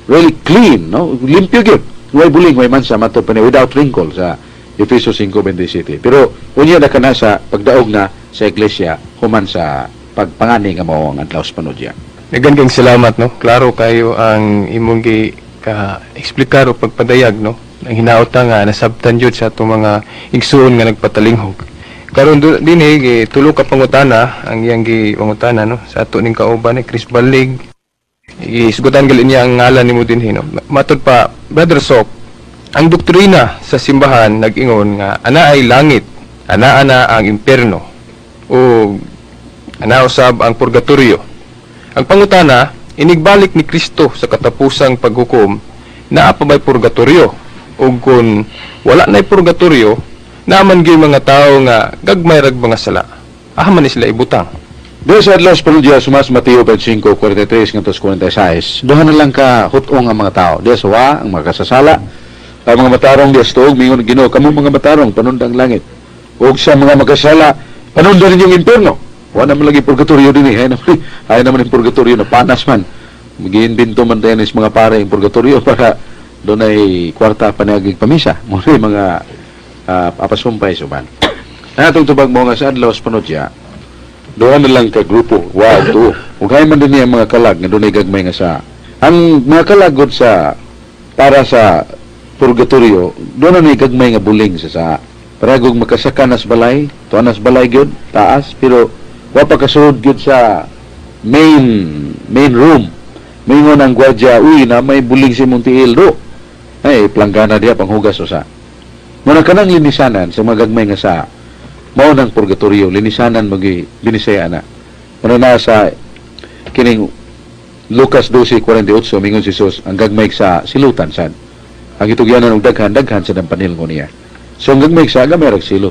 really clean, no? Limpyo gyud. Way buling way man sa mato pa without wrinkle sa Efesos 5:27. Pero unya na kana sa pagdaog na sa iglesia human sa pagpangani nga mao ang adlaw panudya. Dagan salamat no. Klaro kayo ang imong gi ka eksplikar o pagpadayag no. Ang hinaota nga nasabtan jud sa atong mga igsuon nga nagpatalinghog. Karon dinhi gi tulo ka pangutana ang iyang gi pangutana no sa ato ning kauban ni Chris Balig. Isgutan gali niya ang ngalan nimo dinhi no. Matod pa Brother Sok, ang doktrina sa simbahan nag-ingon nga ana ay langit, ana ana ang impierno o ana usab ang purgatorio. Ang pangutana, inigbalik ni Kristo sa katapusang paghukom na pa may purgatorio. O kung wala na'y purgatorio, naman gyud mga tao nga gagmay rag mga sala. Ahaman ni sila ibutang. Diya sa adlaw sa panudya sumas Mateo 25:43 ngantos 46. Duha na lang ka hutong ang mga tao. Diya sa ang mga kasasala. Ang mga matarong sa tuog mingon Ginoo kamo mga matarong panundang langit. Ug sa mga magkasala panundan ninyong impierno. Wa na lagi purgatorio din eh. Ay naman, ay naman yung purgatorio na panas man. Magiin binto man tayo mga pare yung purgatorio para doon ay kwarta panagig pamisa. Muna mga uh, apasumpay suban. Natong tubag mo nga sa adlaw sa panudya, doon na lang ka grupo. Wow, to. Ug hay man din niya mga kalag nga dunay gagmay nga sa ang mga kalagod sa para sa purgatorio, doon na ni gagmay nga buling sa sa paragog makasaka nas balay, to nas balay gyud taas pero wa pa kasulod gyud sa main main room. Mingon ang gwadya, uy na may buling si Montiel do. Ay, planggana diya panghugas usa. Muna kanang linisanan sa mga gagmay nga sa mao ng purgatorio linisanan magi binisaya na. Muna na sa kining Lucas 12:48 mingon si Jesus ang gagmayg sa silutan sad ang itugyanan og daghan daghan sa dampanil ko niya. So ang gagmayg sa gamay rag silot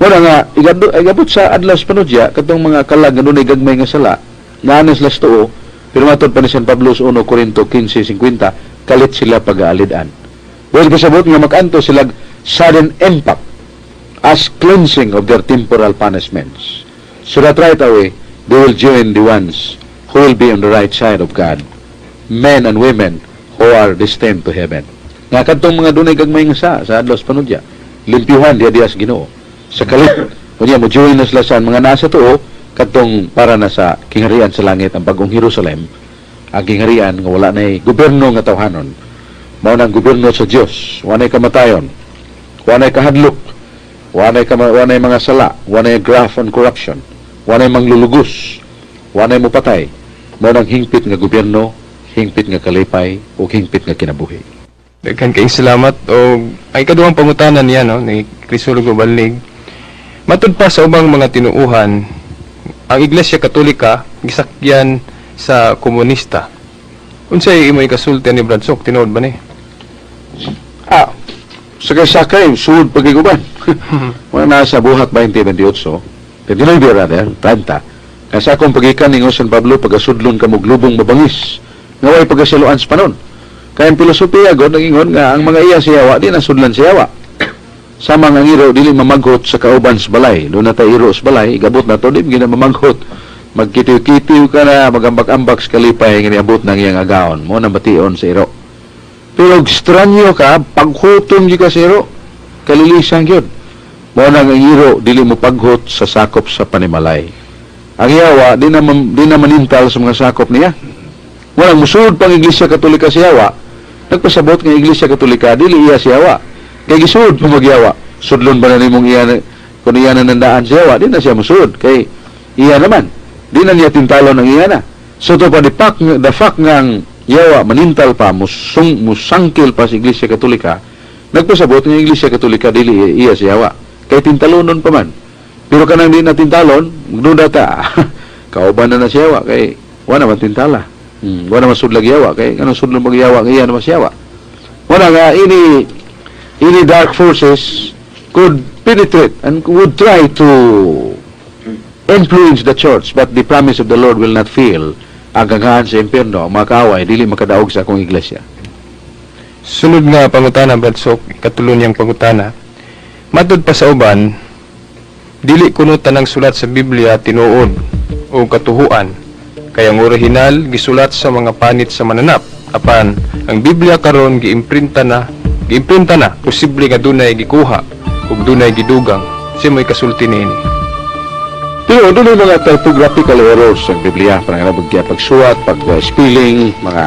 muna nga igado igabot sa adlas panudya katong mga kalag nga dunay gagmay nga sala nga anas las tuo pero matod pa ni San Pablo sa 1 Corinto 15:50 kalit sila pag-aalidan. Well kasabot nga makanto sila sudden impact as cleansing of their temporal punishments. So that right away, they will join the ones who will be on the right side of God, men and women who are destined to heaven. Nga kadtong mga dunay gagmay nga sa sa adlaw panudya, limpyuhan diya diya sa Ginoo. Sa kalit, kunya mo join na sila sa mga nasa tuo kadtong para na sa kingharian sa langit ang bagong Jerusalem, ang kingharian nga wala nay gobyerno nga tawhanon. Mao nang gobyerno sa Dios, wala nay kamatayon, wala nay kahadlok, Wanay ka wanay mga sala, wanay graph on corruption, wanay manglulugos, wanay mo patay. Mo nang hingpit nga gobyerno, hingpit nga kalipay, o hingpit nga kinabuhi. Daghan kayong salamat o ay kaduhang pangutanan niya no ni Crisologo Balig. Matud pa sa ubang mga tinuuhan, ang Iglesia Katolika gisakyan sa komunista. Unsay imoy kasulti ni Bradsok tinuod ba ni? Ah, sakay-sakay, suod pagiguban. Mga nasa buhat 2028, Pagdinoy rather, 30. Kasi akong pagikan ni San Pablo, pagasudlon ka lubong mabangis. Nga way pagasiluan sa panon. Kaya ang filosofiya god nagingon nga ang mga iya siyawa di na sudlan siyawa. Sama nga iro dili mamaghot sa kauban sa balay. Doon na iro sa balay, igabot na to di gina mamaghot. Magkitiw-kitiw ka na, magambak-ambak sa kalipay nga niabot ng iyang agaon. Mo na bation sa iro. Pero stranyo ka, paghutom di ka sa iro, kalilisan yun. Mo nang ang dili mo paghot sa sakop sa panimalay. Ang yawa, di na, di na manintal sa mga sakop niya. Walang musulod pang Iglesia Katolika sa yawa. Nagpasabot nga Iglesia Katolika, dili iya sa yawa. Kay gisulod mo magyawa. Sudlon ba na nimong iya kung iya na nandaan sa yawa, di na siya musulod. Kay iya naman. Di na niya tintalon ang iya na. So to pa the fact, the fact ang yawa manintal pa, musung, musangkil pa sa Iglesia Katolika, nagpasabot nga Iglesia Katolika dili iya sa yawa. Kay tintalonon pa man. Pero kanang di na tintalon, magduda ta. Kauban na na siya yawa kay wala man tintala. Hmm, wala man sudlag yawa kay kanang sudlong magyawa nga iya naman siya yawa. Wala nga ini ini dark forces could penetrate and would try to influence the church, but the promise of the Lord will not fail. Ang ganghaan sa impyerno, mga kaaway, dili makadaog sa akong iglesia. Sunod nga pangutana Bradsok, katulon niyang pangutana. Matod pa sa uban, dili kuno tanang sulat sa Biblia tinuod o katuhuan. Kaya ang orihinal gisulat sa mga panit sa mananap. Apan ang Biblia karon giimprinta na, giimprinta na posible nga dunay gikuha ug dunay gidugang. Si mo'y kasulti niini. Pero doon yung mga typographical errors sa Biblia, parang nabagya pagsuwat, pag-spelling, mga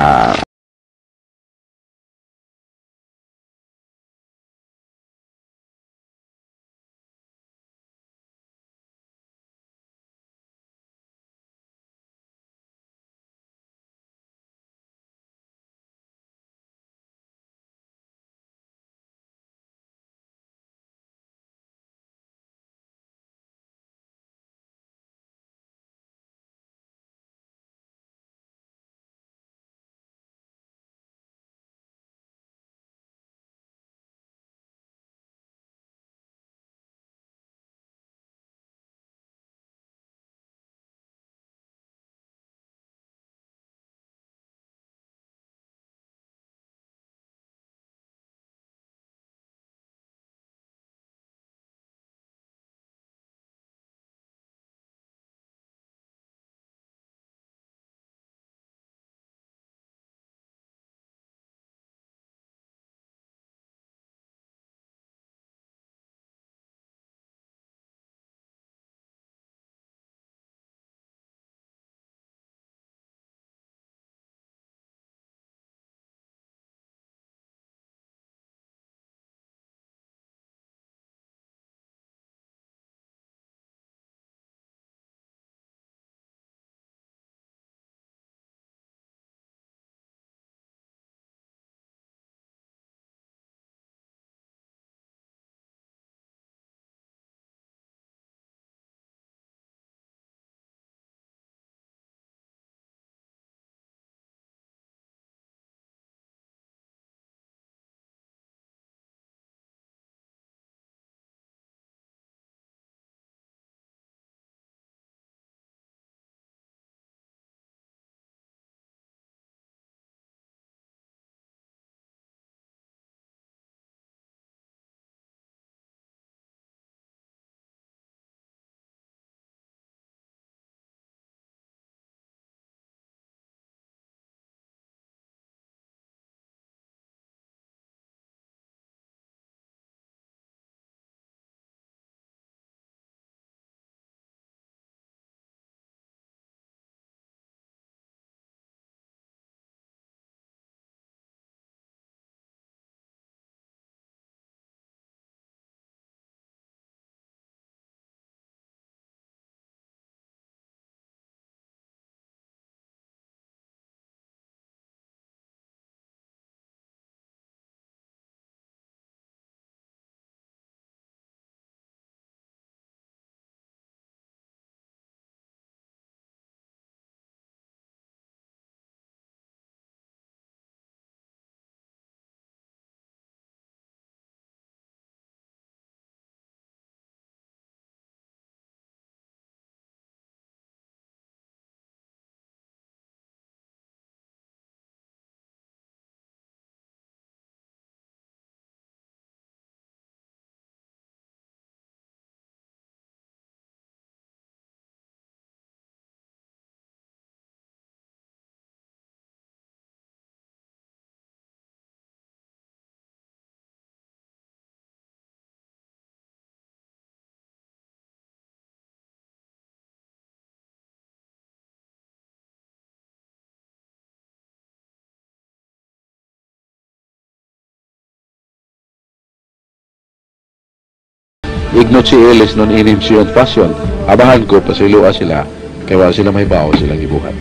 Ignot si Ellis nun inim siya passion. Abangan ko, pasilua sila, kaya wala sila may bawo silang ibuhat.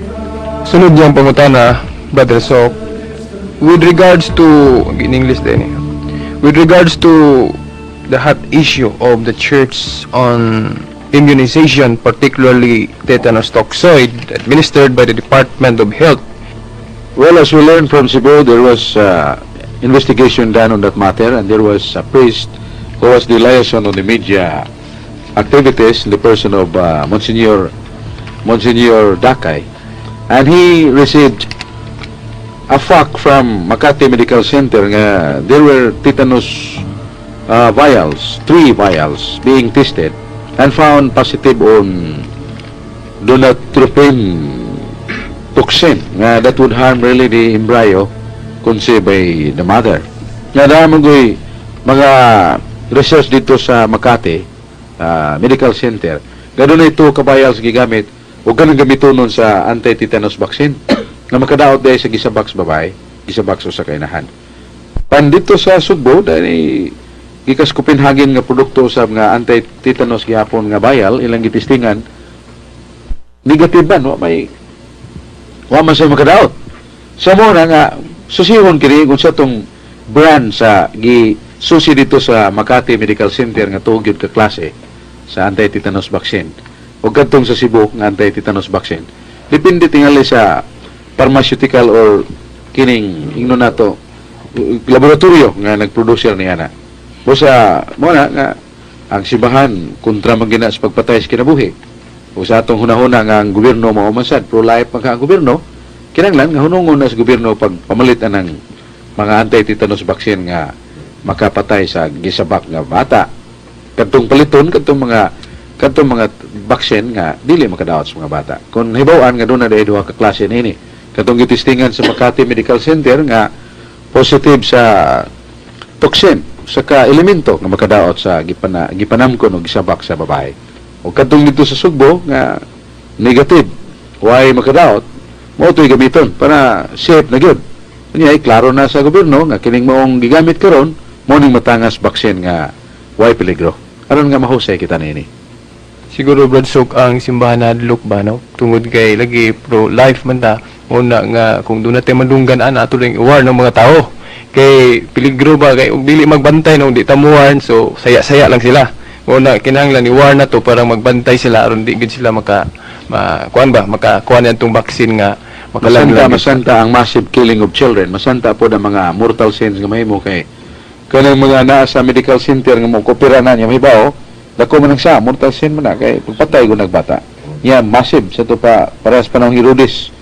Sunod niyang pangutana, Brother Sok, with regards to, in English din eh, with regards to the hot issue of the church on immunization, particularly tetanus toxoid, administered by the Department of Health. Well, as we learned from Cebu, there was uh, investigation done on that matter, and there was a priest who was the liaison on the media activities in the person of uh, Monsignor Monsignor Dakay and he received a fact from Makati Medical Center nga there were tetanus uh, vials, three vials being tested and found positive on donatropin toxin nga that would harm really the embryo conceived by the mother. Nga ko'y mga research dito sa Makati ah, Medical Center. Ganun na ito kabayals gigamit o ganun gamiton nun sa anti-tetanus vaccine na makadaot dahil sa gisabak sa babae, gisabak sa kainahan. Pan dito sa Sugbo, dahil gikas Copenhagen nga produkto sa mga anti-tetanus gihapon nga bayal, ilang gitistingan, negative ba, no? May wa man sa makadaot. Sa mo na nga, susihon kini kung sa tong brand sa gi susi dito sa Makati Medical Center nga tugyod ka klase sa anti-tetanus vaccine o kadtong sa Cebu nga anti-tetanus vaccine. Depende tingali sa pharmaceutical or kining ingno nato laboratorio nga nagproducer niya na. O sa mo na nga ang sibahan kontra man gina sa pagpatay sa kinabuhi. O sa atong hunahuna nga ang gobyerno mao mansad pro-life man ka ang gobyerno, kinahanglan nga hunungon na sa gobyerno pag pamalit ng mga anti-tetanus vaccine nga makapatay sa gisabak nga bata. Kadtong paliton kadtong mga kadtong mga vaccine nga dili makadaot sa mga bata. Kung hibaw-an nga doon na duha ka klase nini. Kadtong gitistingan sa Makati Medical Center nga positive sa toxin sa ka elemento nga makadaot sa gipana, gipanamkon o gisabak sa babae. O kadtong dito sa Sugbo nga negative why makadaot mo to'y gamiton para safe na gyud. Unya ay klaro na sa gobyerno nga kining maong gigamit karon mo ning matangas vaccine nga why peligro. Aron nga mahusay kita nini. Siguro Brad Sok ang simbahan na look ba no? Tungod kay lagi pro life man ta una nga kung doon natin madunggan ana ato lang iwar ng mga tao. Kay peligro ba kay ug dili magbantay no di tamuhan so saya-saya lang sila. Una kinahanglan iwar na to para magbantay sila aron di gid sila maka ma, kuan ba maka kuan yan tong vaccine nga Masanta, makalanglang masanta ang massive killing of children. Masanta po ang mga mortal sins nga mahimo kay kanang mga naa sa medical center nga mo kopira na niya mahibaw dako man ang sa mortal sin man kay pagpatay ko nagbata. Yeah, massive sa to pa parehas panahon Herodes.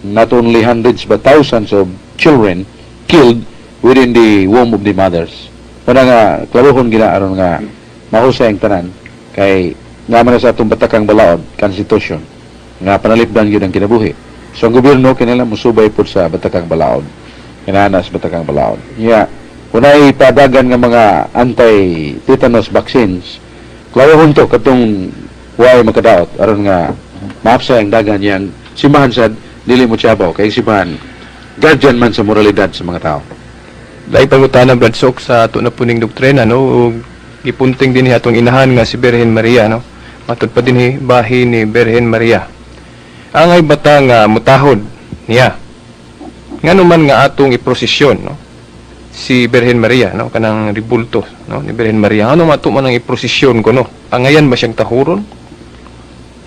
Not only hundreds but thousands of children killed within the womb of the mothers. Para nga klarohon gina aron nga mahusay ang tanan kay nga man sa atong batakang balaod constitution nga panalipdan yun ang kinabuhi. So ang gobyerno kinala musubay po sa Batakang Balaod. Kinahanas Batakang Balaod. Yeah. Kunay padagan nga mga anti-tetanus vaccines, klawahon to katong way makadaot aron nga maapsa ang dagan yang simbahan sad dili mo tiyabaw kay simbahan guardian man sa moralidad sa mga tao. Dahil pangutana Brad Sok sa ato na puning doktrina no gipunting din atong inahan nga si Birhen Maria no. Matod pa din hi bahin ni Birhen Maria. Angay bata nga mutahod niya. Ngano man nga atong iprosesyon no si Birhen Maria no kanang ribulto no ni Birhen Maria ano mato man ang iprosesyon ko no angayan ba siyang tahuron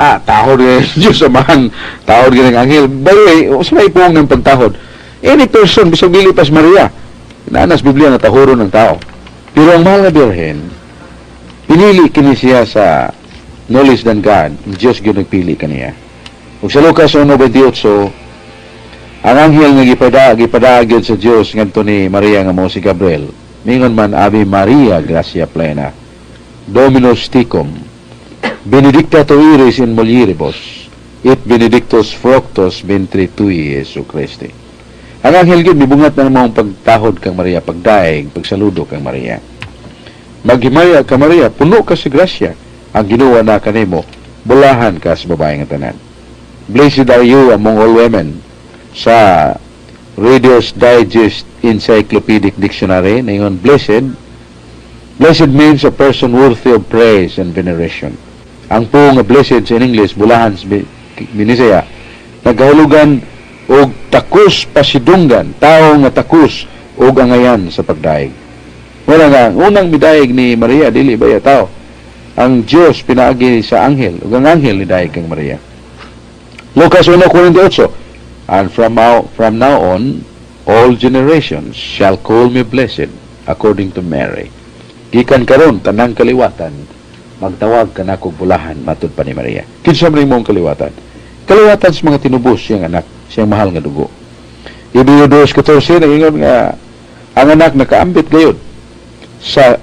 Ah, tahod nga Diyos samahan. Tahod ng anghel. By the way, usmay po ng pagtahod. Any person, bisag dili pas Maria. Naanas Biblia na tahoron ng tao. Pero ang mahal na birhen, pinili kini siya sa knowledge than God. Ang Diyos yun nagpili kaniya. Ug sa Lucas 1.28, ang anghel nga gipada gipada gyud sa Dios ngadto ni Maria nga mao si Gabriel. Mingon man Ave Maria gracia plena. Dominus tecum. Benedicta tu iris in mulieribus. Et benedictus fructus ventri tui, Jesu Christi. Ang anghel gyud mibungat na mong pagtahod kang Maria, pagdaig, pagsaludo kang Maria. Maghimaya ka Maria, puno ka sa grasya. Ang ginawa na kanimo, bulahan ka sa babae tanan. Blessed are you among all women. Sa Reader's Digest Encyclopedic Dictionary, ngayon, blessed, blessed means a person worthy of praise and veneration. Ang po blessed in English, bulahan sa Bi- Binisaya, nagahulugan og takus pasidunggan, tao nga takus og angayan sa pagdaig. Wala nga, ang unang midaig ni Maria, dili ba ya tao? Ang Diyos pinaagi sa anghel, ug ang anghel ni daig kang Maria. Lucas 1:48 And from now, from now on, all generations shall call me blessed, according to Mary. Gikan karon tanang kaliwatan, magtawag ka na kog bulahan matud pa ni Maria. Kinsa man imong kaliwatan? Kaliwatan sa mga tinubos siyang anak, siyang mahal nga dugo. Ibig 2.14 nagingon nga ang anak nakaambit gayud sa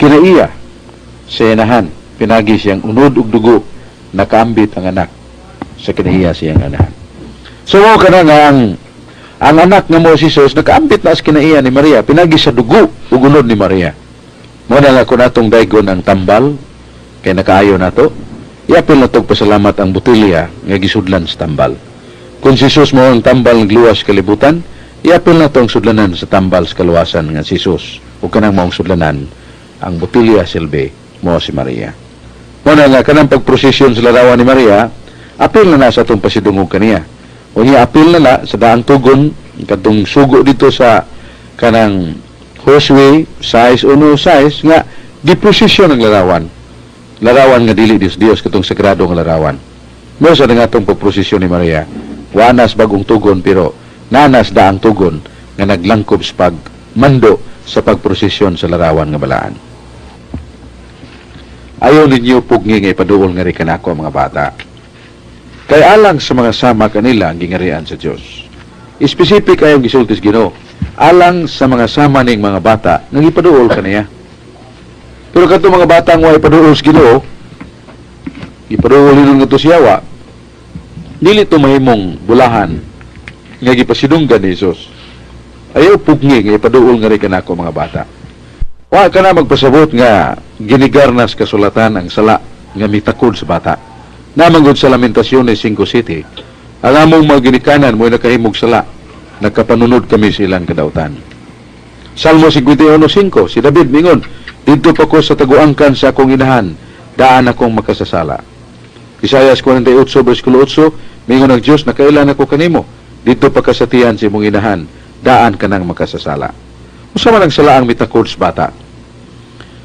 kinaiya sa inahan pinagi siyang unod ug dugo nakaambit ang anak sa kinaiya siyang anahan. So mo kana nga ang ang anak nga mo si Jesus nakaambit na sa kinaiya ni Maria pinagi sa dugo ug unod ni Maria. Mo na nga kun atong daygon ang tambal kay nakaayo nato. Iapil na tog pasalamat ang butilya nga gisudlan sa tambal. Kung si Jesus mo ang tambal ng luwas kalibutan, iapil na to ang sudlanan sa tambal sa kaluwasan nga si Jesus. O kanang maong sudlanan, ang butilya silbi mo si Maria. Mo na nga kanang pagprosesyon sa larawan ni Maria, apil na na sa itong pasidungog kaniya. O niya apil na na sa daang tugon, katong sugo dito sa kanang horseway, size uno size, nga giprosesyon ang larawan. Larawan nga dili Dios Dios katong sagrado nga larawan. Mo sa nga itong pagprosesyon ni Maria, wanas bagong tugon pero nanas daang tugon nga naglangkob sa pag mando sa pagprosesyon sa larawan nga balaan. Ayaw ninyo pugni nga ipaduol nga rin kanako mga bata. Kay alang sa mga sama kanila ang gingarian sa Dios. Specific ayaw gisultis Ginoo. Alang sa mga sama ning mga bata nga ipaduol kaniya. Pero kadto mga bata nga ipaduol sa Ginoo, ipaduol nila nga siyawa, dili to mahimong bulahan nga gipasidunggan ni Jesus. Ayaw pugni nga ipaduol nga rin kanako mga bata. Wa ka na magpasabot nga ginigarnas kasulatan ang sala nga mitakod sa bata. Namanggod sa lamentasyon ni 5 City, ang among mga ginikanan mo nakahimog sala, nagkapanunod kami sa ilang kadautan. Salmo 51.5, si David mingon, Dito pa ko sa taguangkan sa akong inahan, daan akong makasasala. Isayas 48 verse 8, mingon ang Diyos, nakailan ako kanimo, dito pa kasatiyan sa imong inahan, daan ka nang makasasala. Usa man ang sala ang mitakod bata.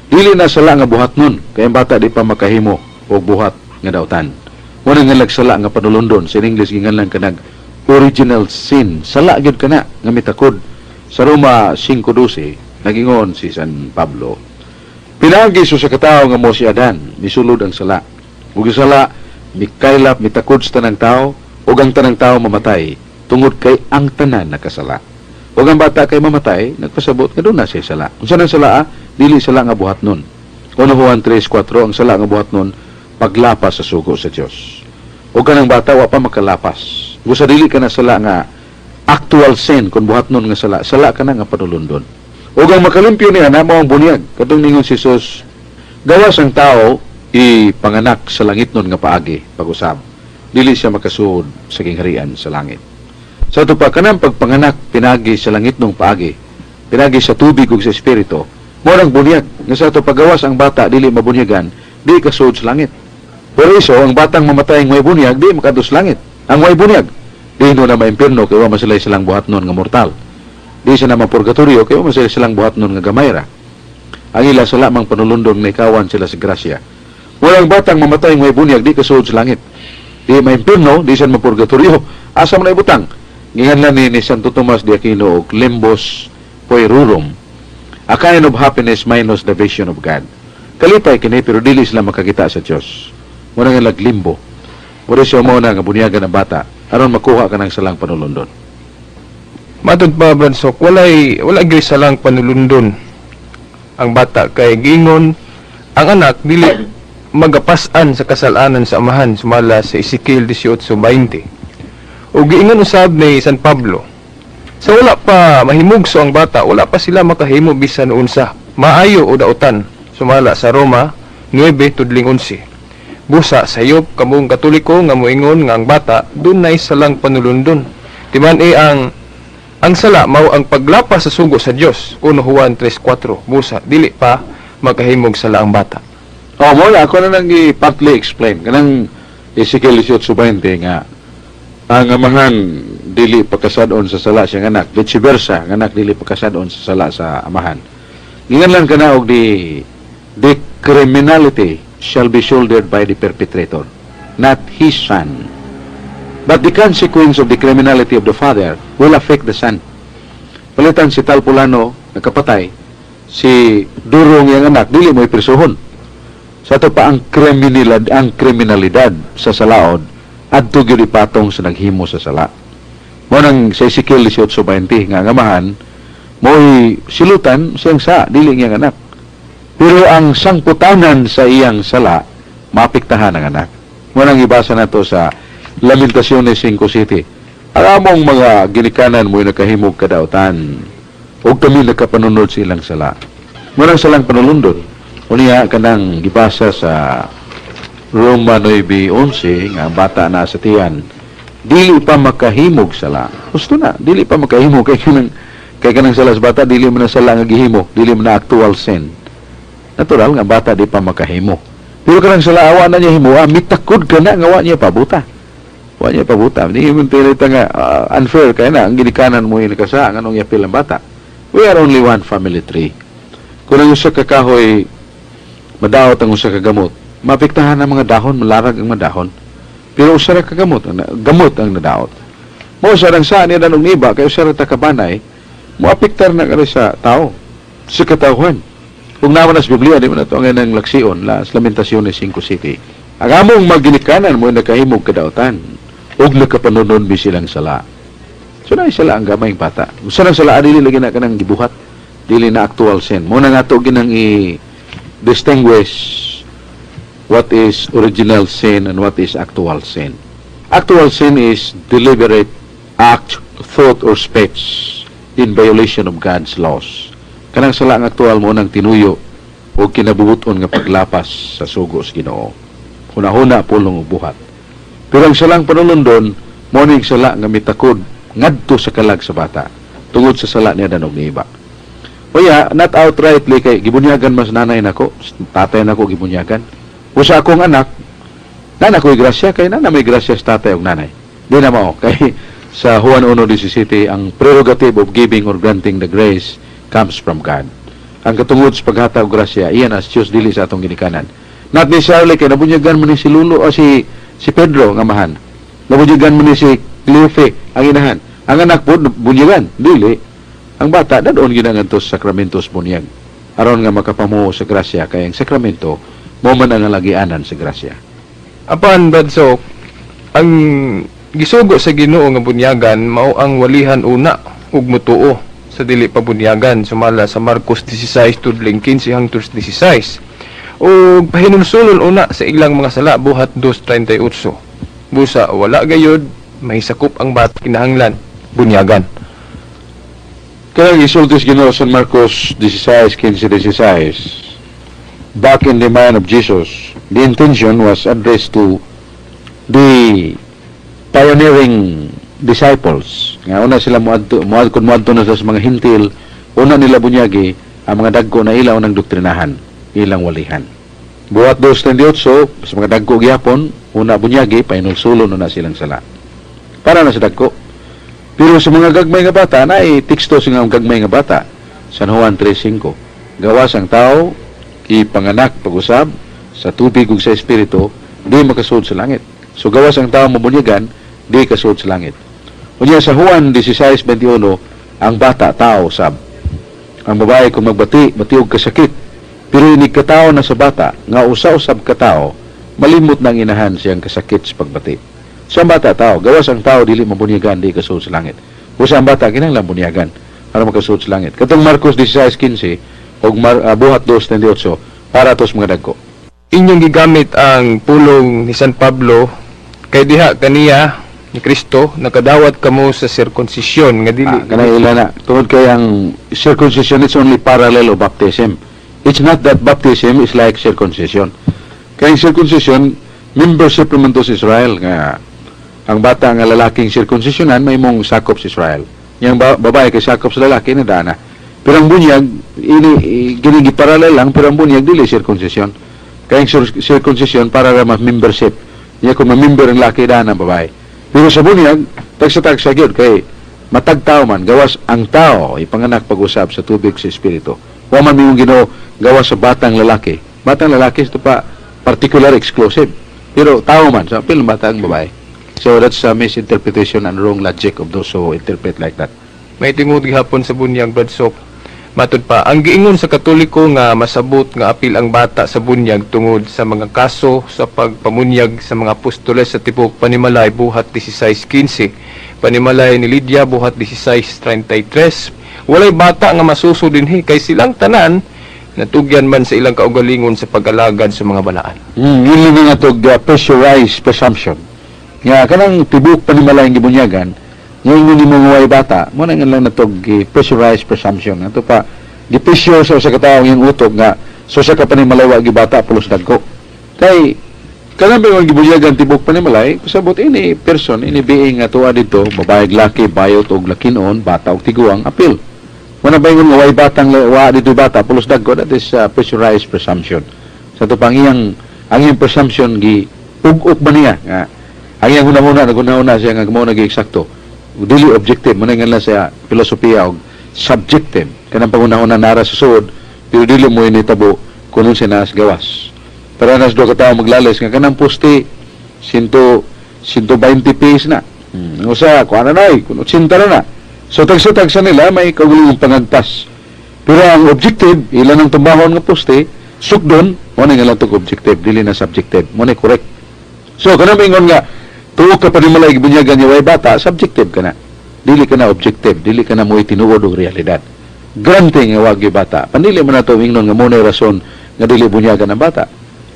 Dili na sala nga buhat nun, kay ang bata di pa makahimo o buhat nga dautan. Wala nga lagsala nga panulundon, sa English ginganlan ka nag original sin. Sala gyud kana nga mitakod. Sa Roma 5.12, nagingon si San Pablo, Pinagi sa katao nga mo si Adan, misulod ang sala. Ug sala, mikaylap, mitakod sa tanang tao, ug ang tanang tao mamatay, tungod kay ang tanan nakasala. Ug ang bata kay mamatay, nagpasabot nga doon na siya sala. Kung saan ang sala, ah, dili sala nga buhat nun. Uno Juan 3.4, ang sala nga buhat nun, paglapas sa sugo sa Dios. O kanang bata, wa pa makalapas. Kung sa dili ka na sala nga actual sin, kung buhat nun nga sala, sala ka na nga panulundon. O ang makalimpyo niya na mo ang bunyag, katong ningon si Jesus, gawas ang tao, ipanganak sa langit nun nga paagi, pag-usab. Dili siya makasuod sa kingharian sa langit. Sa ito pa, kanang pagpanganak, pinagi sa langit nung paagi, pinagi sa tubig ug sa espiritu, morang bunyag, nga sa ito pagawas ang bata, dili mabunyagan, di kasuod sa langit. Pero iso, ang batang mamatay ng may bunyag, di makadus langit. Ang may bunyag, di na maimpirno, kaya masalay silang buhat nun nga mortal. Di siya naman purgatorio, kaya masalay silang buhat nun nga gamayra. Ang ila sa lamang panulundong na ikawan sila sa grasya. Walang batang mamatay ng may bunyag, di kasuod sa langit. Di maimpirno, di siya mapurgatorio. Asa man na ibutang. Ngingan ni, ni Santo Tomas de Aquino og limbos poerurum. A kind of happiness minus the vision of God. Kalipay kini pero dili sila makakita sa Dios. Muna nga laglimbo. Muna siya mo na nga bunyagan ng bata aron makuha ka ng salang panulundon. Matod pa Bransok, walay wala gyud sa lang panulundon ang bata kay gingon ang anak dili magapasan sa kasalanan sa amahan sumala sa Ezekiel 18:20. O giingon usab ni San Pablo sa wala pa mahimugso ang bata, wala pa sila makahimo bisan unsa. Maayo o dautan sumala sa Roma 9 tudling 11. Busa sayop kamong katoliko nga moingon nga ang bata dunay salang panulundon. Timan e ang ang sala mao ang paglapas sa sugo sa Dios. 1 Juan 3:4. Busa dili pa makahimog sala ang bata. Oh, mo ako na nang i-partly explain kanang Ezekiel 18:20 nga ang amahan dili pagkasadon sa sala siyang anak, vice versa, ang anak dili pagkasadon sa sala sa amahan. Ingan lang kana og di the criminality shall be shouldered by the perpetrator, not his son. But the consequence of the criminality of the father will affect the son. Palitan si Talpulano, nakapatay, si Durong yung anak, dili mo iprisuhon. Sa to pa ang kriminalidad, ang kriminalidad sa salaod adto gyud ipatong sa naghimo sa sala. Mo nang sa Ezekiel 18:20 nga ngamahan mo'y silutan siyang sa dili niyang anak. Pero ang sangputanan sa iyang sala maapektahan ang anak. Mo nang ibasa nato sa Lamentaciones 5:7. Ang among mga ginikanan mo'y nakahimog kadautan ug kami nakapanunod sa ilang sala. Murang salang panulundon, uniya kanang gibasa sa Roma 9:11 nga bata na sa tiyan, dili pa makahimog sala. Gusto na, dili pa makahimog kay kanang kay kanang sala sa bata dili man na sala nga gihimo, dili man na actual sin. Natural nga bata di pa makahimo. Pero kanang sala awa na niya himo, ah, mitakod ka na nga niya pabuta. Wa niya pabuta. Di mo tinita nga ah, unfair kay na ang ginikanan mo yung nakasa ang anong yapil ang bata. We are only one family tree. Kung ang usa ka kahoy madaot ang usa ka gamot, mapiktahan ang mga dahon, malarag ang mga dahon. Pero usa ra ka gamot, ang gamot ang nadaot. Mo usa rang sa ni danong iba kay usa ra ta kabanay, mo apiktar na kani sa tao. Sa katawhan. Kung naman sa Biblia, di mo na ito ang ng laksion, Las Lamentaciones 5.7. Ang among maginikanan mo nakahimog kadaotan, ug nakapanunon bisilang sala. So na sila ang gamay bata. Gusto nang sala dili lagi na kanang gibuhat, dili na actual sin. Mo na nga to ginang i distinguish what is original sin and what is actual sin. Actual sin is deliberate act, thought, or speech in violation of God's laws. Kanang sala ang aktual mo nang tinuyo o kinabubuton nga paglapas sa sugo sa Ginoo. Hunahuna pulong og buhat. Pero ang salang panulundon, mo ning sala nga mitakod ngadto sa kalag sa bata tungod sa sala niya danog ni iba. Kaya, not outrightly kay gibunyagan mas nanay nako, tatay nako gibunyagan. O sa akong anak, nana ko'y grasya, kay nana may grasya sa tatay o nanay. Di na mao, kay sa Juan 1.17, ang prerogative of giving or granting the grace comes from God. Ang katungod sa paghatag og grasya, iyan as Diyos dili sa atong ginikanan. Not necessarily kay nabunyagan mo ni si Lulo o si si Pedro nga mahan. Nabunyagan mo ni si Cleofe ang inahan. Ang anak po bunyagan, dili. Ang bata dadon ginangan to sa sakramentos bunyag. Aron nga makapamuo sa grasya kay ang sakramento mo man ang lagianan sa grasya. Apan Bradsok, ang gisugo sa Ginoo nga bunyagan mao ang walihan una ug mutuo sa dili pa bunyagan sumala sa Marcos 16 tudling 15 hangtod 16. O pahinulsulon una sa ilang mga sala buhat 238. Busa wala gayod may sakop ang bat kinahanglan bunyagan. Kaya gisultis Ginoo San Marcos 16:15-16. Back in the mind of Jesus, the intention was addressed to the pioneering disciples. Nga una sila muadto muad kun muadto na sa mga hintil, una nila bunyagi ang mga dagko na ilaw ng doktrinahan, ilang walihan. Buhat 2:28 sa mga dagko gyapon, una bunyagi painulsulon na silang sala. Para na sa dagko. Pero sa mga gagmay nga bata, na teksto sa mga gagmay nga bata. San Juan 3.5. Gawas ang tao, ipanganak pag-usab, sa tubig ug sa espiritu, di makasud sa langit. So gawas ang tao mabunyagan, di kasud sa langit. Unya sa Juan 16.21, ang bata, tao, sab. Ang babae kung magbati, batiog kasakit. Pero inig katao na sa bata, nga usa-usab katao, malimot nang inahan siyang kasakit sa pagbati. Sa bata tao, gawas ang tao dili mabunyagan di kasud sa langit. Usa ang bata kinahanglan bunyagan para makasud sa langit. Katong Marcos 16:15 ug Mar, uh, buhat 2:28 para tos mga dagko. Inyong gigamit ang pulong ni San Pablo kay diha kaniya ni Kristo nakadawat kamo sa sirkonsisyon nga dili Ah, kanay ila na tungod kay ang circumcision is only parallel of baptism. It's not that baptism is like circumcision. Kay circumcision membership naman to sa Israel nga ang bata nga lalaking circumcisionan may mong sakop sa Israel. Yang ba- babae kay sakop sa lalaki na dana. Pero ang bunyag ini ginigi parallel lang pero ang bunyag dili circumcision. Kaya ang cir- circumcision para ra membership. Niya kung ma-member ang laki dana ang babae. Pero sa bunyag tagsa-tagsa gyud kay matag tao man gawas ang tao ipanganak pag-usab sa tubig sa espiritu. Wa man mimong Ginoo gawas sa batang lalaki. Batang lalaki ito pa particular exclusive. Pero tao man sa apil ng batang babae. So that's a misinterpretation and wrong logic of those who interpret like that. may tingod gihapon sa bunyag Bradsok Matud pa, ang giingon sa Katoliko nga masabot nga apil ang bata sa bunyag tungod sa mga kaso sa pagpamunyag sa mga apostoles sa tibok Panimalay buhat 16:15, Panimalay ni Lydia buhat 16:33. Walay bata nga masuso dinhi kay silang tanan natugyan man sa ilang kaugalingon sa pag-alagad sa mga balaan. Mm, yun yung nga tog uh, pressurized presumption. Nga kanang tibuk pa ni malayang gibunyagan, yung hindi mo nguway bata, mo na nga lang natog gi pressurized presumption. Ato pa, gi-pressure sa usa ka tawo yung utok nga so sa ka pa ni malawa gi bata pulos dagko. Kay kanang ba yung gibunyagan tibuk pa ni malay, kasabot ini person, ini being nga tuwa dito, babae laki, bayot og lakinon, bata og tiguang, apil. Muna ba yung way batang wa dito bata pulos dagko that is uh, pressurized presumption. Sa to pang iyang ang iyang presumption gi ug-ug ba niya nga ang iyang una-una naguna-una siya nga mo nagi eksakto. Dili objective mo nga siya filosofiya og subjective kanang panguna-una nara sa suod pero dili mo ini tabo kuno siya nas gawas. Para nas do ka tawo maglales nga kanang poste 100 120 piece na. Hmm. Usa kuana na ay kuno 80 na. So tag-tag sa nila may kagulong pangagpas. Pero ang objective, ilan ang tumbahon nga poste, sukdon, mo nga lang objective, dili na subjective, mo na correct. So kanang ingon nga tuo ka pa ni malay bunyagan ni way bata, subjective ka na. Dili ka na objective, dili ka na mo tinuod og realidad. Grante nga wagi bata. Panili man nato ingnon nga mo rason nga dili bunyagan ang bata.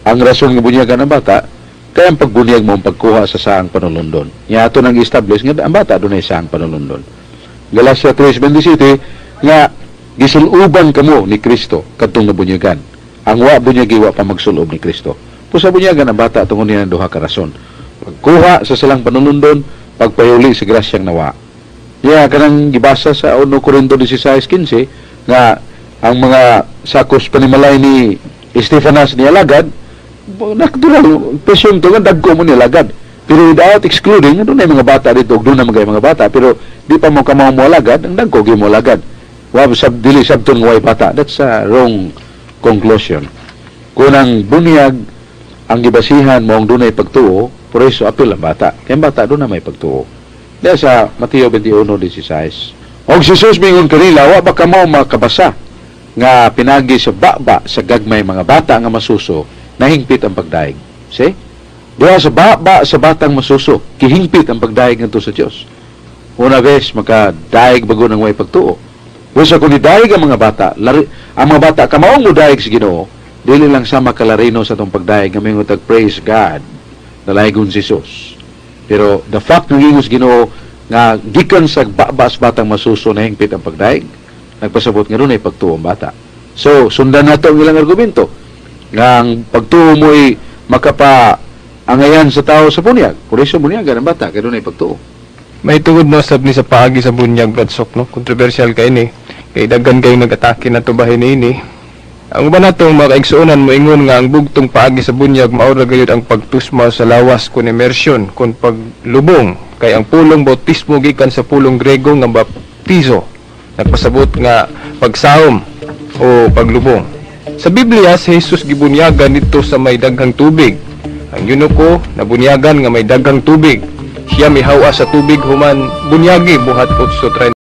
Ang rason nga bunyagan ang bata, kaya ang pagbunyag mo ang pagkuha sa saang panulundon. Nga ato nang establish nga ang bata dunay saang panulundon. Galatia 3.27 nga gisuloban kamo ni Kristo kadtong nabunyagan. Ang wa bunyagi wa pa magsulob ni Kristo. Pusa bunyagan ang bata tungod niya duha ka rason. Pagkuha sa silang panunundon, pagpahuli sa grasyang nawa. Ya kanang gibasa sa 1 Corinto 16:15 nga ang mga sakos panimalay ni Estefanas ni Alagad nakdural presume to nga dagko mo ni Alagad. Pero without excluding, doon na mga bata dito, doon na mga mga bata, pero di pa mo kamaw mo alagad, ang dagko mo alagad. Wa sab dili sabton nga way bata. That's a wrong conclusion. Kunang bunyag ang gibasihan mo ang dunay pagtuo, por eso apil ang bata. Kaya bata doon na may pagtuo. Dahil sa Mateo 21:16. Og si Jesus mingon kanila, wa ba kamo makabasa nga pinagi sa baba sa gagmay mga bata nga masuso, nahingpit ang pagdaig. See? Diya sa baba sa batang masuso, kihingpit ang pagdaig ngadto sa Dios. Una vez makadaig bago ng way pagtuo. Usa kung nidaig ang mga bata, lari, ang mga bata kamaong mo daig sa Ginoo, dili lang sama kalarino sa tong pagdaig nga mingon tag praise God nalaygon si Jesus. Pero the fact nga ingos Ginoo nga gikan sa baba sa batang masuso na hingpit ang pagdaig, nagpasabot nga ay pagtuo ang bata. So, sundan nato ang ilang argumento nga ang pagtuo mo ay makapa angayan sa tao sa bunyag. Por eso bunyagan ang bata, kaya ay pagtuo. May tungod no sab ni sa paagi sa bunyag Bradsok no controversial kay ni kay daghan kay nag-atake na to bahin ini ang uban natong mga kaigsuonan mo ingon nga ang bugtong paagi sa bunyag mao ra gayud ang pagtusma sa lawas kun immersion kun paglubong. Kay ang pulong bautismo gikan sa pulong Grego nga baptizo. Nagpasabot nga pagsawom o paglubong. Sa Biblia si Jesus gibunyagan dito sa may daghang tubig. Ang yunuko nabunyagan nga may daghang tubig. Siya mihawa sa tubig human bunyagi buhat 8.30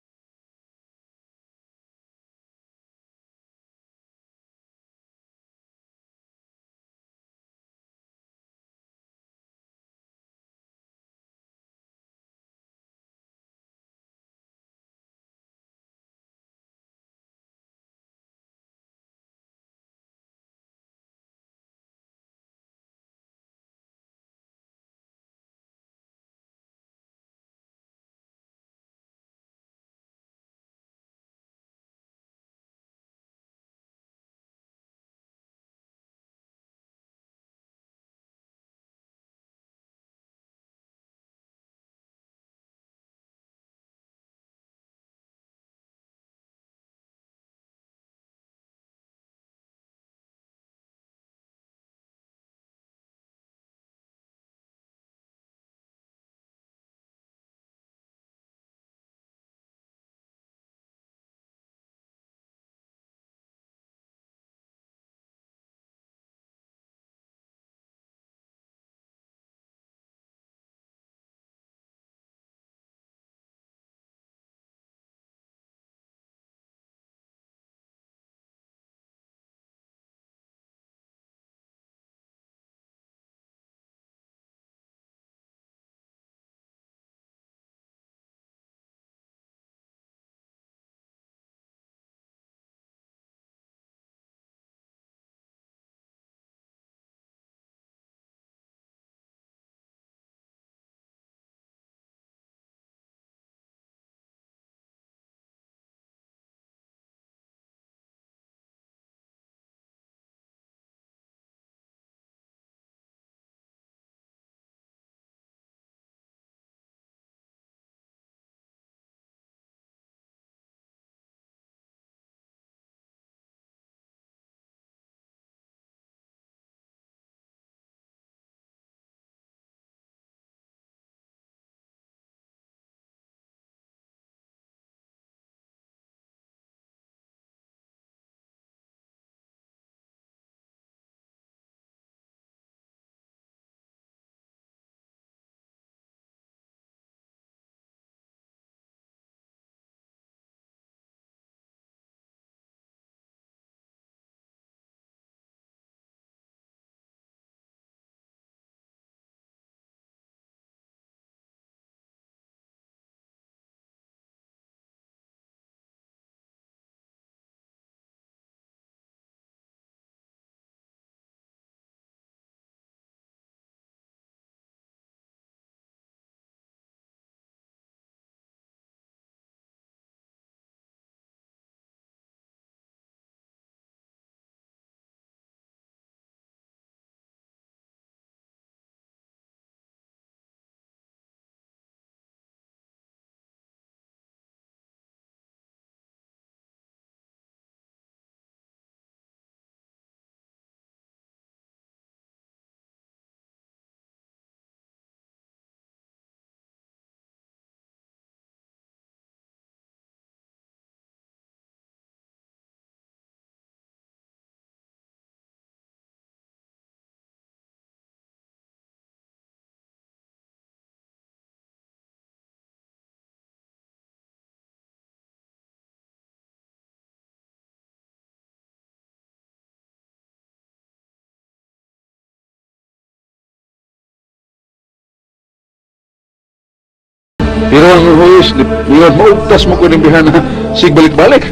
Pero ang huwis, niyon maugtas mo ko ng bihan na sigbalik-balik.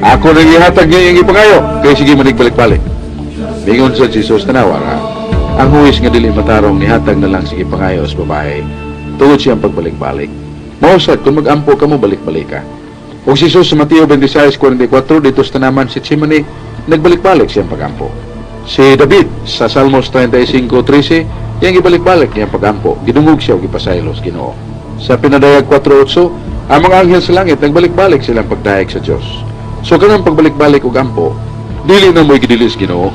Ako nang ihatag niya yung ipangayo, kaya sige manigbalik-balik. Mingon sa Jesus tanawa nga, ang huwis nga dili matarong nihatag na lang sige pangayo sa babae, tungod siyang pagbalik-balik. Mausad, kung mag-ampo ka mo, balik-balik ka. O si Jesus sa Mateo 26.44, dito sa tanaman si Chimani, nagbalik-balik siyang pagampo. Si David sa Salmos 35.13, yang ibalik-balik niyang pagampo, ginungog siya o gipasaylos ginoo. Sa Pinadayag 4.8, ang mga anghel sa langit, nagbalik-balik silang pagdayag sa Diyos. So kanang pagbalik-balik og ampo, dili na mo'y gidilis ginoo.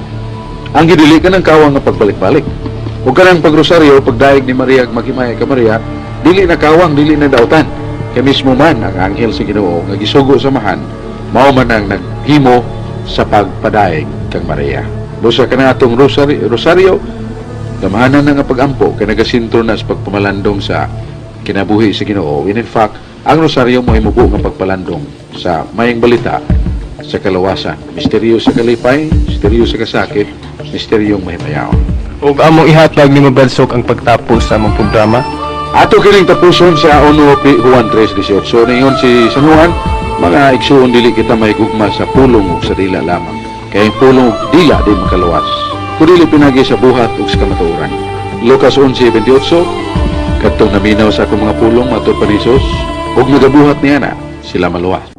Ang gidili ka ng kawang nga pagbalik-balik. O kanang pagrosaryo, pagdayag ni Maria ag maghimay ka Maria, dili na kawang, dili na dautan. Kaya mismo man ang anghel sa Ginoo nga gisugo sa mahan, mao man ang naghimo sa pagpadaig kang Maria. Busa ka na atong rosaryo, rosaryo gamahanan na nga pagampo kay nagasintro na sa pagpamalandong sa kinabuhi sa Ginoo. And in fact, ang rosaryo mo himubo nga pagpalandong sa mayang balita sa kalawasan. Misteryo sa kalipay, misteryo sa kasakit, misteryong mahimayaon. O among ihatag ni Mabersok ang pagtapos sa among programa. Ato kining tapuson sa Ono P. Juan 3.18. So, ningon si San Juan, mga igsuon dili kita may gugma sa pulong ug sa dila lamang. Kaya yung pulong ug dila di makalawas. Kung dili pinagi sa buhat ug sa kamatuoran. Lucas 11.28, katong naminaw sa akong mga pulong matod pa ni Jesus, ug nagabuhat niya na sila maluwas.